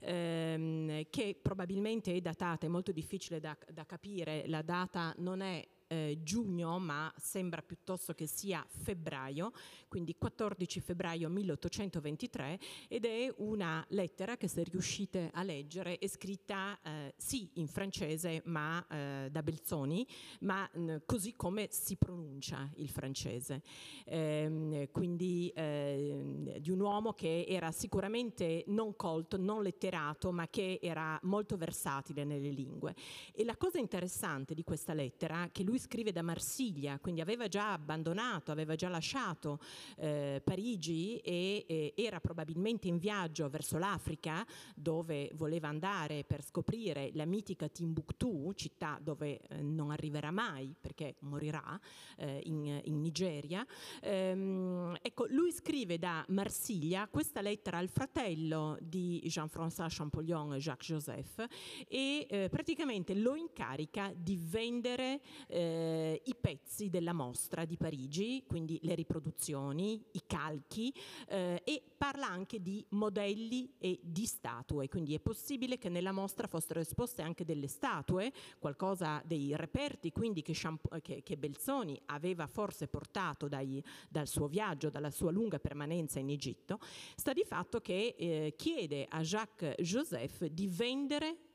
ehm, che probabilmente è datata, è molto difficile da, da capire, la data non è eh, giugno, ma sembra piuttosto che sia febbraio, quindi 14 febbraio 1823, ed è una lettera che se riuscite a leggere è scritta eh, sì in francese, ma eh, da Belzoni, ma mh, così come si pronuncia il francese. Ehm, quindi ehm, di un uomo che era sicuramente non colto, non letterato, ma che era molto versatile nelle lingue. E la cosa interessante di questa lettera, che lui scrive da Marsiglia, quindi aveva già abbandonato, aveva già lasciato eh, Parigi e eh, era probabilmente in viaggio verso l'Africa dove voleva andare per scoprire la mitica Timbuktu, città dove eh, non arriverà mai perché morirà eh, in, in, Nigeria. Ehm, ecco, lui scrive da Marsiglia questa lettera al fratello di Jean-François Champollion, Jacques Joseph, e eh, praticamente lo incarica di vendere eh, eh, i pezzi della mostra di Parigi, quindi le riproduzioni, i calchi eh, e parla anche di modelli e di statue, quindi è possibile che nella mostra fossero esposte anche delle statue, qualcosa dei reperti quindi che, che, che Belzoni aveva forse portato dai, dal suo viaggio, dalla sua lunga permanenza in Egitto, sta di fatto che eh, chiede a Jacques Joseph di vendere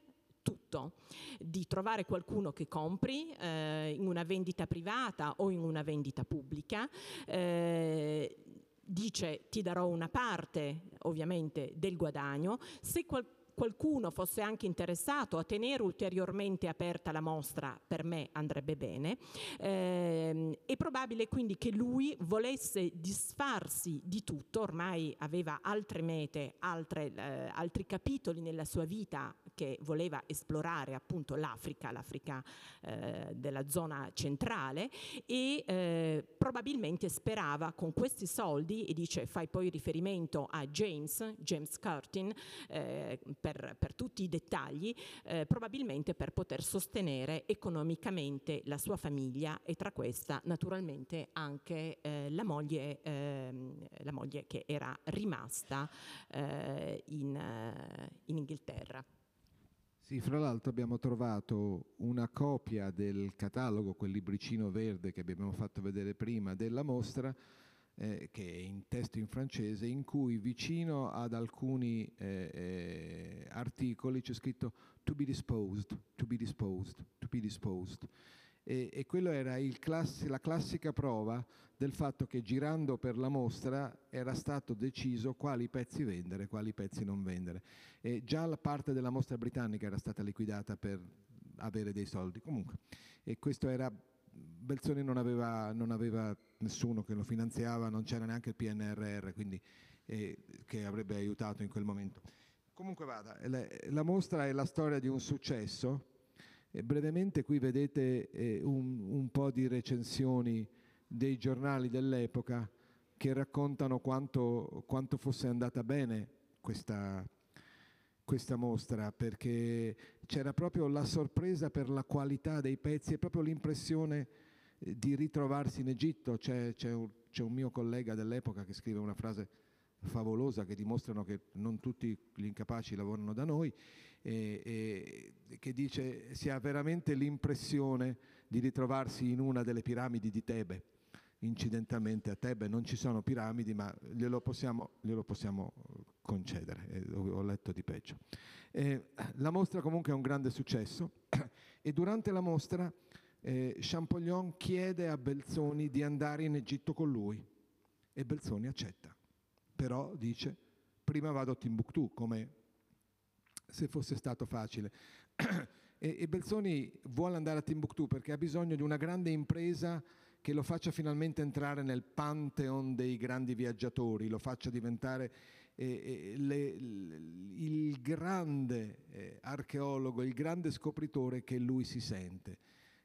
tutto, di trovare qualcuno che compri eh, in una vendita privata o in una vendita pubblica. Eh, dice ti darò una parte ovviamente del guadagno, se qualcuno qualcuno fosse anche interessato a tenere ulteriormente aperta la mostra, per me andrebbe bene. Eh, è probabile quindi che lui volesse disfarsi di tutto, ormai aveva altre mete, altre, eh, altri capitoli nella sua vita che voleva esplorare appunto l'Africa, l'Africa eh, della zona centrale e eh, probabilmente sperava con questi soldi, e dice fai poi riferimento a James, James Curtin, eh, per, per, tutti i dettagli, eh, probabilmente per poter sostenere economicamente la sua famiglia e tra questa naturalmente anche eh, la moglie, ehm, la, moglie, che era rimasta eh, in, in Inghilterra. Sì, fra l'altro abbiamo trovato una copia del catalogo, quel libricino verde che abbiamo fatto vedere prima della mostra, eh, che è in testo in francese, in cui vicino ad alcuni eh, eh, articoli c'è scritto to be disposed, to be disposed, to be disposed. E, e quello era class- la classica prova del fatto che girando per la mostra era stato deciso quali pezzi vendere, quali pezzi non vendere. E già la parte della mostra britannica era stata liquidata per avere dei soldi. Comunque, e questo era Belzoni non aveva, non aveva, nessuno che lo finanziava, non c'era neanche il PNRR, quindi, eh, che avrebbe aiutato in quel momento. Comunque vada, la, la mostra è la storia di un successo. E brevemente qui vedete eh, un, un po' di recensioni dei giornali dell'epoca che raccontano quanto, quanto fosse andata bene questa, questa mostra, perché c'era proprio la sorpresa per la qualità dei pezzi e proprio l'impressione eh, di ritrovarsi in Egitto. C'è, c'è, un, c'è un mio collega dell'epoca che scrive una frase favolosa che dimostrano che non tutti gli incapaci lavorano da noi e, e, che dice si ha veramente l'impressione di ritrovarsi in una delle piramidi di Tebe incidentalmente a Tebe non ci sono piramidi, ma glielo possiamo, glielo possiamo concedere, eh, ho letto di peggio. Eh, la mostra comunque è un grande successo [clears throat] e durante la mostra eh, Champollion chiede a Belzoni di andare in Egitto con lui e Belzoni accetta, però dice prima vado a Timbuktu come se fosse stato facile. [clears throat] e, e Belzoni vuole andare a Timbuktu perché ha bisogno di una grande impresa che lo faccia finalmente entrare nel pantheon dei grandi viaggiatori, lo faccia diventare eh, eh le, il grande eh, archeologo, il grande scopritore che lui si sente.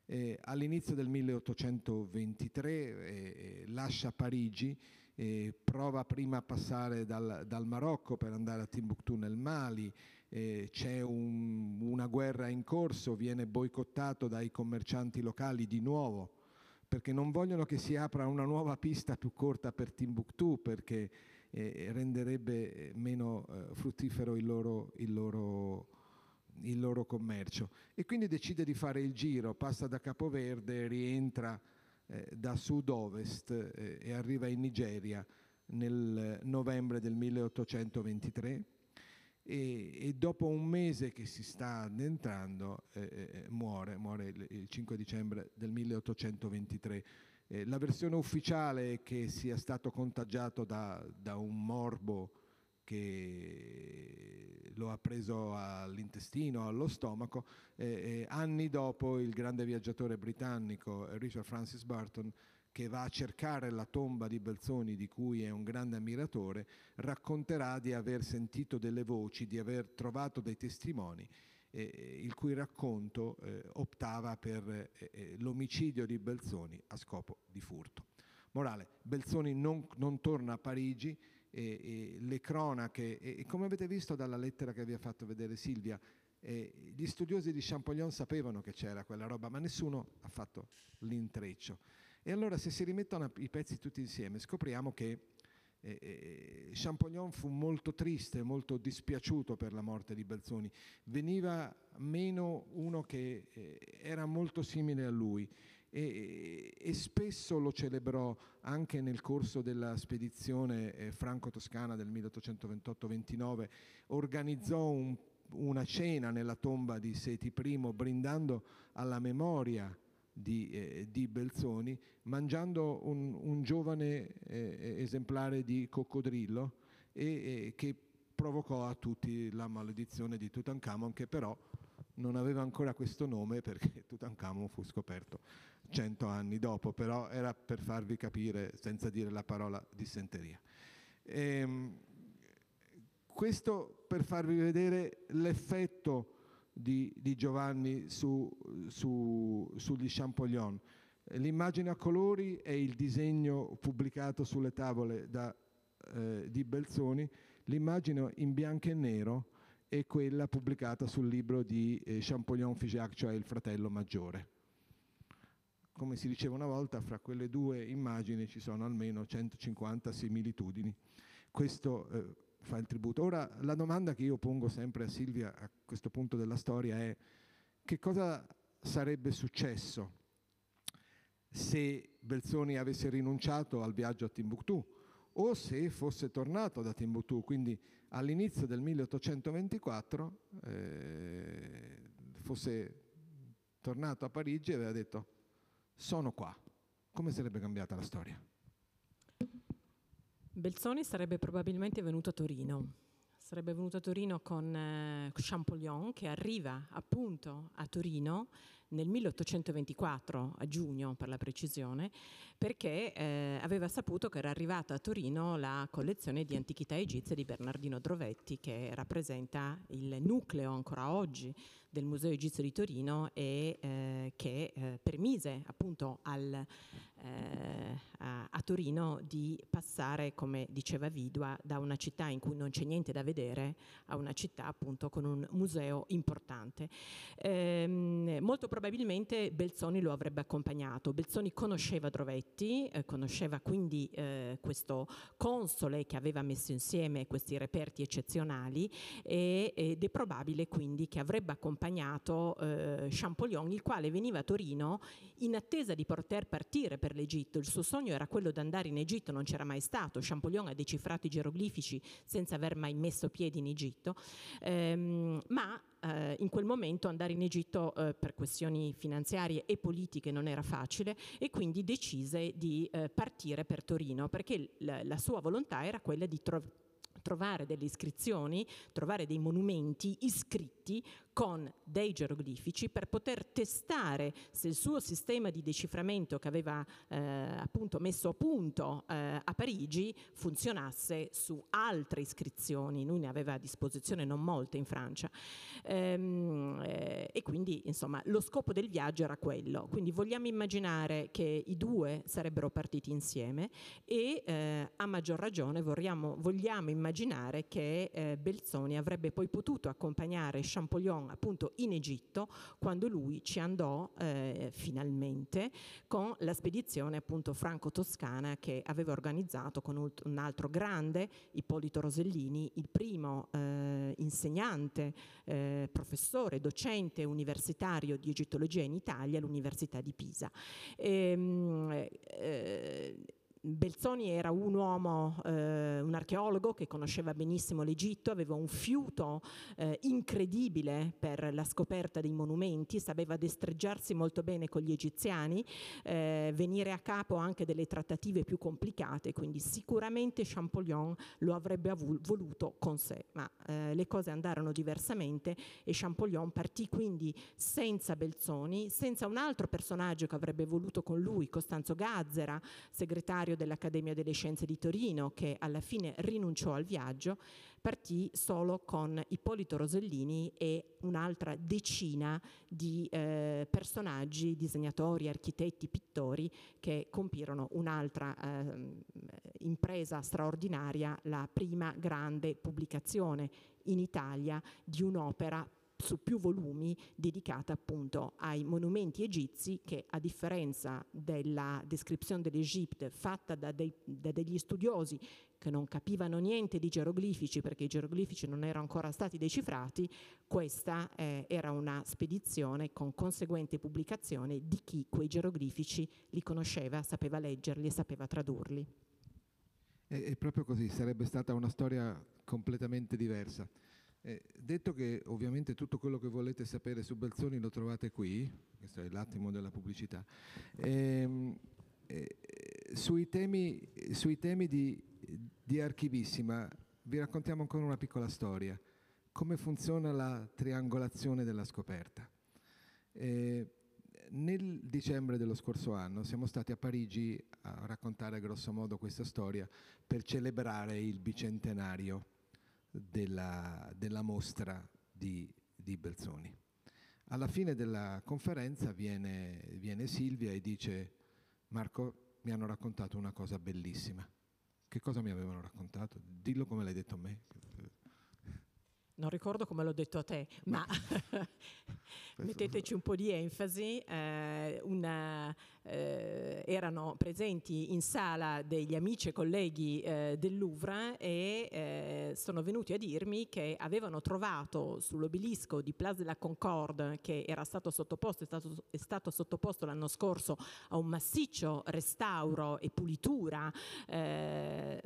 Eh, all'inizio del 1823 eh, lascia Parigi, prova prima a passare dal, dal, Marocco per andare a Timbuktu nel Mali, eh, c'è un, una guerra in corso, viene boicottato dai commercianti locali di nuovo perché non vogliono che si apra una nuova pista più corta per Timbuktu perché eh, renderebbe meno eh, fruttifero il loro, il, loro, il loro, commercio. E quindi decide di fare il giro, passa da Capoverde, rientra eh, da sud-ovest eh, e arriva in Nigeria nel novembre del 1823 e, e, dopo un mese che si sta addentrando eh, eh, muore, muore il, il, 5 dicembre del 1823. Eh, la versione ufficiale è che sia stato contagiato da, da un morbo che lo ha preso all'intestino, allo stomaco. Eh, anni dopo il grande viaggiatore britannico Richard Francis Burton che va a cercare la tomba di Belzoni, di cui è un grande ammiratore, racconterà di aver sentito delle voci, di aver trovato dei testimoni, eh, il cui racconto eh, optava per eh, eh l'omicidio di Belzoni a scopo di furto. Morale, Belzoni non, non torna a Parigi e, e le cronache, e, come avete visto dalla lettera che vi ha fatto vedere Silvia, eh, gli studiosi di Champollion sapevano che c'era quella roba, ma nessuno ha fatto l'intreccio. E allora se si rimettono i pezzi tutti insieme scopriamo che eh, eh, Champollion fu molto triste, molto dispiaciuto per la morte di Belzoni. Veniva meno uno che eh, era molto simile a lui e, e, spesso lo celebrò anche nel corso della spedizione eh, franco-toscana del 1828-29. Organizzò un, una cena nella tomba di Seti I brindando alla memoria di, eh, di Belzoni, mangiando un, un giovane eh, esemplare di coccodrillo e, che provocò a tutti la maledizione di Tutankhamon, che però non aveva ancora questo nome perché [laughs] Tutankhamon fu scoperto cento anni dopo, però era per farvi capire, senza dire la parola dissenteria. E, ehm, questo per farvi vedere l'effetto di, di Giovanni su, su, sugli Champollion. L'immagine a colori è il disegno pubblicato sulle tavole da, eh, di Belzoni, l'immagine in bianco e nero è quella pubblicata sul libro di eh, Champollion Figeac, cioè il fratello maggiore. Come si diceva una volta, fra quelle due immagini ci sono almeno 150 similitudini. Questo eh, fa il tributo. Ora, la domanda che io pongo sempre a Silvia a questo punto della storia è che cosa sarebbe successo se Belzoni avesse rinunciato al viaggio a Timbuktu o se fosse tornato da Timbuktu, quindi all'inizio del 1824 eh, fosse tornato a Parigi e aveva detto sono qua. Come sarebbe cambiata la storia? Belzoni sarebbe probabilmente venuto a Torino. Sarebbe venuto a Torino con eh, Champollion che arriva appunto a Torino nel 1824, a giugno per la precisione, perché eh, aveva saputo che era arrivata a Torino la collezione di antichità egizie di Bernardino Drovetti, che rappresenta il nucleo ancora oggi del Museo Egizio di Torino e eh, che eh, permise appunto al eh, a, a, Torino di passare, come diceva Vidua, da una città in cui non c'è niente da vedere a una città appunto con un museo importante. Ehm, molto probabilmente Belzoni lo avrebbe accompagnato. Belzoni conosceva Drovetti, eh, conosceva quindi eh, questo console che aveva messo insieme questi reperti eccezionali e, ed è probabile quindi che avrebbe accompagnato eh, Champollion, il quale veniva a Torino in attesa di poter partire per l'Egitto. Il suo sogno era quello di andare in Egitto, non c'era mai stato. Champollion ha decifrato i geroglifici senza aver mai messo piedi in Egitto, ehm, ma eh, in quel momento andare in Egitto eh, per questioni finanziarie e politiche non era facile e quindi decise di eh, partire per Torino perché la, la sua volontà era quella di trovare trovare delle iscrizioni, trovare dei monumenti iscritti con dei geroglifici per poter testare se il suo sistema di deciframento che aveva eh, appunto messo a punto eh, a Parigi funzionasse su altre iscrizioni. Lui ne aveva a disposizione non molte in Francia. Ehm, eh, e quindi insomma lo scopo del viaggio era quello. Quindi vogliamo immaginare che i due sarebbero partiti insieme e eh, a maggior ragione vogliamo, vogliamo immaginare immaginare che eh, Belzoni avrebbe poi potuto accompagnare Champollion appunto in Egitto quando lui ci andò eh, finalmente con la spedizione appunto franco-toscana che aveva organizzato con un altro grande, Ippolito Rosellini, il primo eh, insegnante, eh, professore, docente universitario di egittologia in Italia all'Università di Pisa. E, ehm, eh, Belzoni era un uomo, eh, un archeologo che conosceva benissimo l'Egitto, aveva un fiuto eh, incredibile per la scoperta dei monumenti, sapeva destreggiarsi molto bene con gli egiziani, eh, venire a capo anche delle trattative più complicate, quindi sicuramente Champollion lo avrebbe voluto con sé, ma eh, le cose andarono diversamente e Champollion partì quindi senza Belzoni, senza un altro personaggio che avrebbe voluto con lui, Costanzo Gazzera, segretario segretario dell'Accademia delle Scienze di Torino, che alla fine rinunciò al viaggio, partì solo con Ippolito Rosellini e un'altra decina di eh, personaggi, disegnatori, architetti, pittori che compirono un'altra eh, impresa straordinaria, la prima grande pubblicazione in Italia di un'opera su più volumi dedicata appunto ai monumenti egizi che a differenza della descrizione dell'Egitto fatta da, dei, da degli studiosi che non capivano niente di geroglifici perché i geroglifici non erano ancora stati decifrati, questa eh, era una spedizione con conseguente pubblicazione di chi quei geroglifici li conosceva, sapeva leggerli e sapeva tradurli. È, proprio così, sarebbe stata una storia completamente diversa. Eh, detto che ovviamente tutto quello che volete sapere su Belzoni lo trovate qui, questo è l'attimo della pubblicità, ehm, eh, sui temi, sui temi di, di, Archivissima vi raccontiamo ancora una piccola storia, come funziona la triangolazione della scoperta. Eh, nel dicembre dello scorso anno siamo stati a Parigi a raccontare grosso modo questa storia per celebrare il bicentenario della, della mostra di, di, Belzoni. Alla fine della conferenza viene, viene Silvia e dice Marco mi hanno raccontato una cosa bellissima. Che cosa mi avevano raccontato? Dillo come l'hai detto a me. Non ricordo come l'ho detto a te, ma, ma [laughs] metteteci un po' di enfasi. Eh, una, eh, erano presenti in sala degli amici e colleghi eh, del Louvre e eh, sono venuti a dirmi che avevano trovato sull'obelisco di Place de la Concorde, che era stato sottoposto, è stato, è stato sottoposto l'anno scorso a un massiccio restauro e pulitura, eh,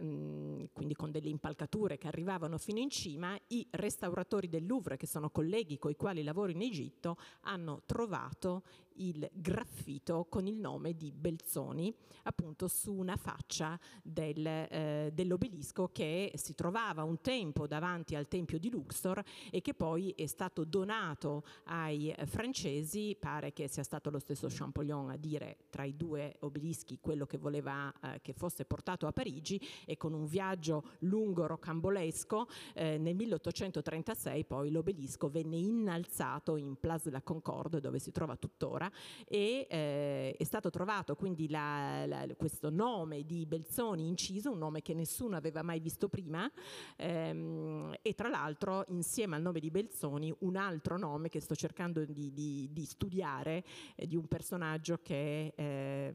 quindi con delle impalcature che arrivavano fino in cima, i restauratori del Louvre, che sono colleghi con i quali lavoro in Egitto, hanno trovato il graffito con il nome di Belzoni appunto su una faccia del, eh, dell'obelisco che si trovava un tempo davanti al Tempio di Luxor e che poi è stato donato ai francesi, pare che sia stato lo stesso Champollion a dire tra i due obelischi quello che voleva eh, che fosse portato a Parigi e con un viaggio lungo rocambolesco eh, nel 1836 poi l'obelisco venne innalzato in Place de la Concorde dove si trova tuttora Sicilia e eh, è stato trovato quindi la, la, questo nome di Belzoni inciso, un nome che nessuno aveva mai visto prima ehm, e tra l'altro insieme al nome di Belzoni un altro nome che sto cercando di, di, di studiare eh, di un personaggio che eh,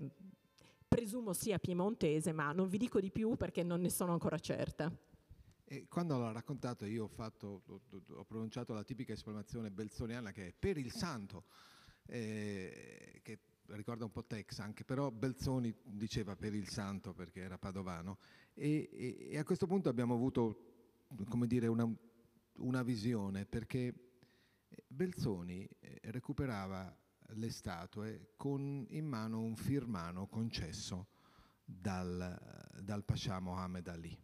presumo sia piemontese ma non vi dico di più perché non ne sono ancora certa. E quando l'ho raccontato io ho, fatto, ho pronunciato la tipica esclamazione belzoniana che è per il santo eh, che ricorda un po' Tex anche, però Belzoni diceva per il santo perché era padovano e, e, e a questo punto abbiamo avuto come dire, una, una visione perché Belzoni eh, recuperava le statue con in mano un firmano concesso dal, dal Pascià Mohammed Ali.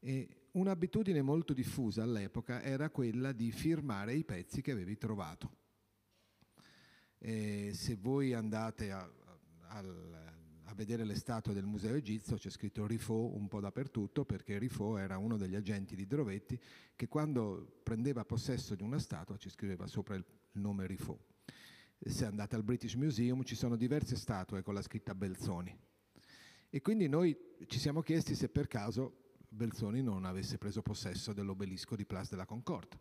E un'abitudine molto diffusa all'epoca era quella di firmare i pezzi che avevi trovato. E se voi andate a, a, a, vedere le statue del Museo Egizio c'è scritto Rifo un po' dappertutto perché Rifo era uno degli agenti di Drovetti che quando prendeva possesso di una statua ci scriveva sopra il nome Rifo. Se andate al British Museum ci sono diverse statue con la scritta Belzoni. E quindi noi ci siamo chiesti se per caso Belzoni non avesse preso possesso dell'obelisco di Place de la Concorde.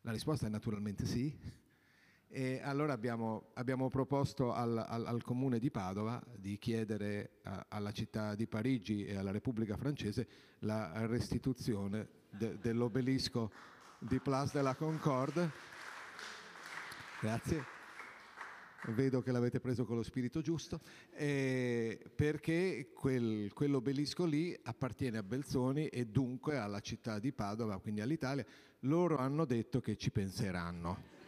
La risposta è naturalmente sì. E allora abbiamo, abbiamo proposto al, al, al, comune di Padova di chiedere a, alla città di Parigi e alla Repubblica francese la restituzione de, dell'obelisco di Place de la Concorde. Grazie. Vedo che l'avete preso con lo spirito giusto, eh, perché quel, quell'obelisco lì appartiene a Belzoni e dunque alla città di Padova, quindi all'Italia. Loro hanno detto che ci penseranno.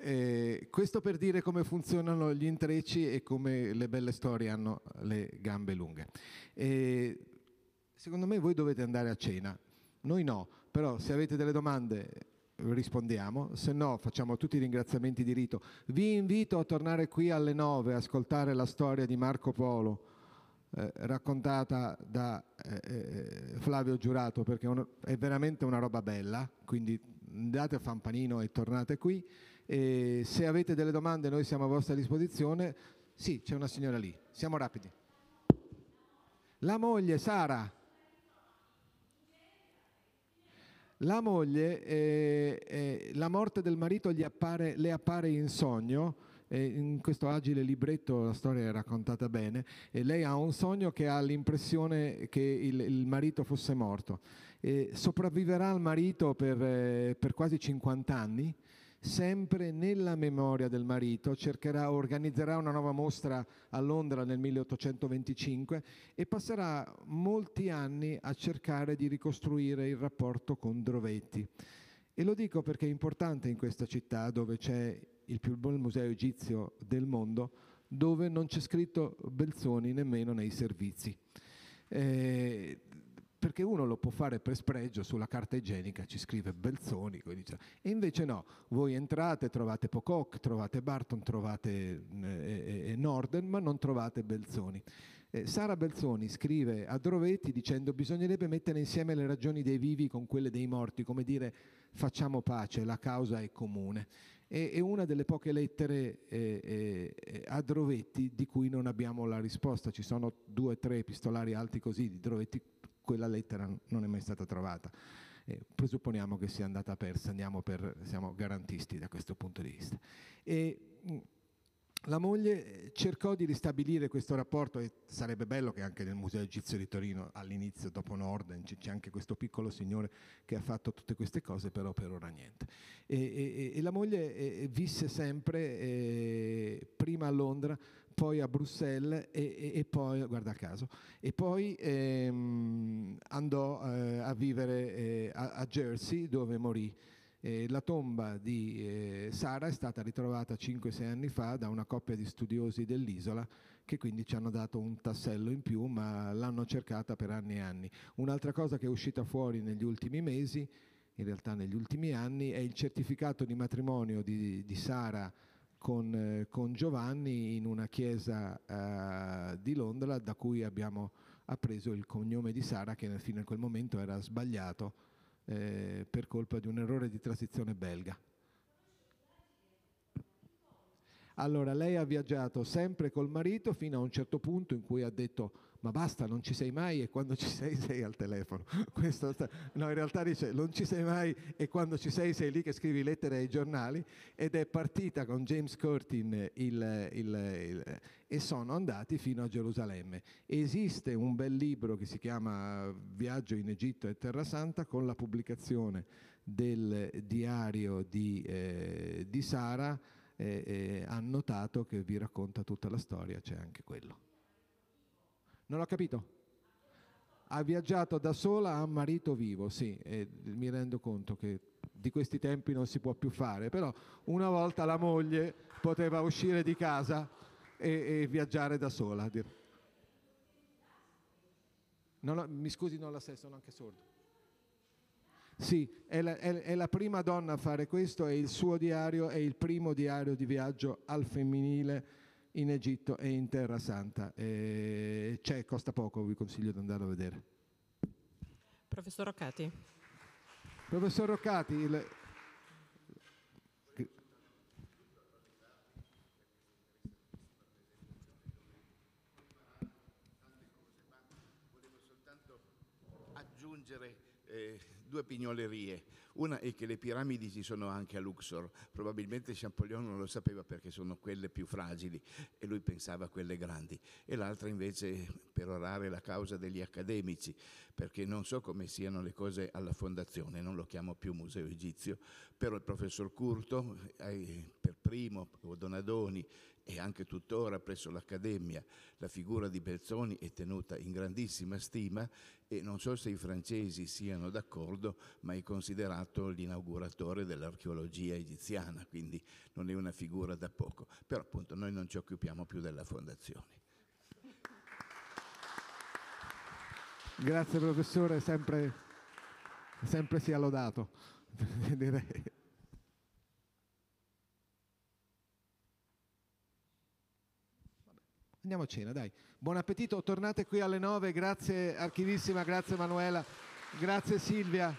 Eh, questo per dire come funzionano gli intrecci e come le belle storie hanno le gambe lunghe. Eh, secondo me voi dovete andare a cena, noi no, però se avete delle domande rispondiamo, se no facciamo tutti i ringraziamenti di rito. Vi invito a tornare qui alle 9 a ascoltare la storia di Marco Polo eh, raccontata da eh, eh Flavio Giurato perché è veramente una roba bella, quindi andate a Fampanino e tornate qui. E se avete delle domande noi siamo a vostra disposizione. Sì, c'è una signora lì, siamo rapidi. La moglie Sara. La moglie, eh, eh, la morte del marito appare, le appare in sogno, eh, in questo agile libretto la storia è raccontata bene, e lei ha un sogno che ha l'impressione che il, il marito fosse morto. sopravviverà il marito per, eh, per quasi 50 anni, sempre nella memoria del marito, cercherà, organizzerà una nuova mostra a Londra nel 1825 e passerà molti anni a cercare di ricostruire il rapporto con Drovetti. E lo dico perché è importante in questa città dove c'è il più bel museo egizio del mondo, dove non c'è scritto Belzoni nemmeno nei servizi. Eh, perché uno lo può fare per spregio sulla carta igienica, ci scrive Belzoni, e invece no, voi entrate, trovate Pocock, trovate Barton, trovate eh, eh, eh, Norden, ma non trovate Belzoni. Eh, Sara Belzoni scrive a Drovetti dicendo bisognerebbe mettere insieme le ragioni dei vivi con quelle dei morti, come dire facciamo pace, la causa è comune. E, è una delle poche lettere eh, eh, a Drovetti di cui non abbiamo la risposta, ci sono due o tre epistolari alti così di Drovetti quella lettera non è mai stata trovata. Eh, presupponiamo che sia andata persa, per, siamo garantisti da questo punto di vista. E, mm, la moglie eh, cercò di ristabilire questo rapporto e sarebbe bello che anche nel Museo Egizio di Torino all'inizio, dopo Norden, c'è anche questo piccolo signore che ha fatto tutte queste cose, però per ora niente. E, e, e la moglie eh, visse sempre, eh, prima a Londra, poi a Bruxelles e, e, e poi, guarda caso, e poi ehm, andò eh, a vivere eh, a, a, Jersey dove morì. Eh, la tomba di eh, Sara è stata ritrovata 5-6 anni fa da una coppia di studiosi dell'isola che quindi ci hanno dato un tassello in più, ma l'hanno cercata per anni e anni. Un'altra cosa che è uscita fuori negli ultimi mesi, in realtà negli ultimi anni, è il certificato di matrimonio di, di Sara con, eh, con Giovanni in una chiesa eh, di Londra da cui abbiamo appreso il cognome di Sara che fino a quel momento era sbagliato eh, per colpa di un errore di transizione belga. Allora, lei ha viaggiato sempre col marito fino a un certo punto in cui ha detto ma basta, non ci sei mai e quando ci sei [laughs] sei al telefono. Sta... no, in realtà dice non ci sei mai e quando ci sei sei lì che scrivi lettere ai giornali ed è partita con James Curtin il, il, il, e sono andati fino a Gerusalemme. Esiste un bel libro che si chiama Viaggio in Egitto e Terra Santa con la pubblicazione del diario di, eh, di Sara. Eh, eh, ha notato che vi racconta tutta la storia, c'è anche quello. Non ho capito? Ha viaggiato da sola a marito vivo, sì, e mi rendo conto che di questi tempi non si può più fare, però una volta la moglie poteva uscire di casa e, e viaggiare da sola. Ho, mi scusi, non la sei, sono anche sordo. Sì, è la, è, è la, prima donna a fare questo e il suo diario è il primo diario di viaggio al femminile in Egitto e in Terra Santa. C'è, costa poco, vi consiglio di andarlo a vedere. Professor Roccati. Professor Roccati, il, aggiungere eh, due pignolerie. Una è che le piramidi ci sono anche a Luxor, probabilmente Champollion non lo sapeva perché sono quelle più fragili e lui pensava a quelle grandi. E l'altra invece per orare la causa degli accademici, perché non so come siano le cose alla fondazione, non lo chiamo più museo egizio, però il professor Curto, eh, per primo, Donadoni e anche tuttora presso l'Accademia la figura di Belzoni è tenuta in grandissima stima e non so se i francesi siano d'accordo, ma è considerato l'inauguratore dell'archeologia egiziana, quindi non è una figura da poco. Però appunto noi non ci occupiamo più della fondazione. Grazie professore, sempre, sempre sia lodato. [laughs] Direi. Andiamo a cena, dai. Buon appetito, tornate qui alle nove. Grazie archivissima, grazie Manuela, grazie Silvia.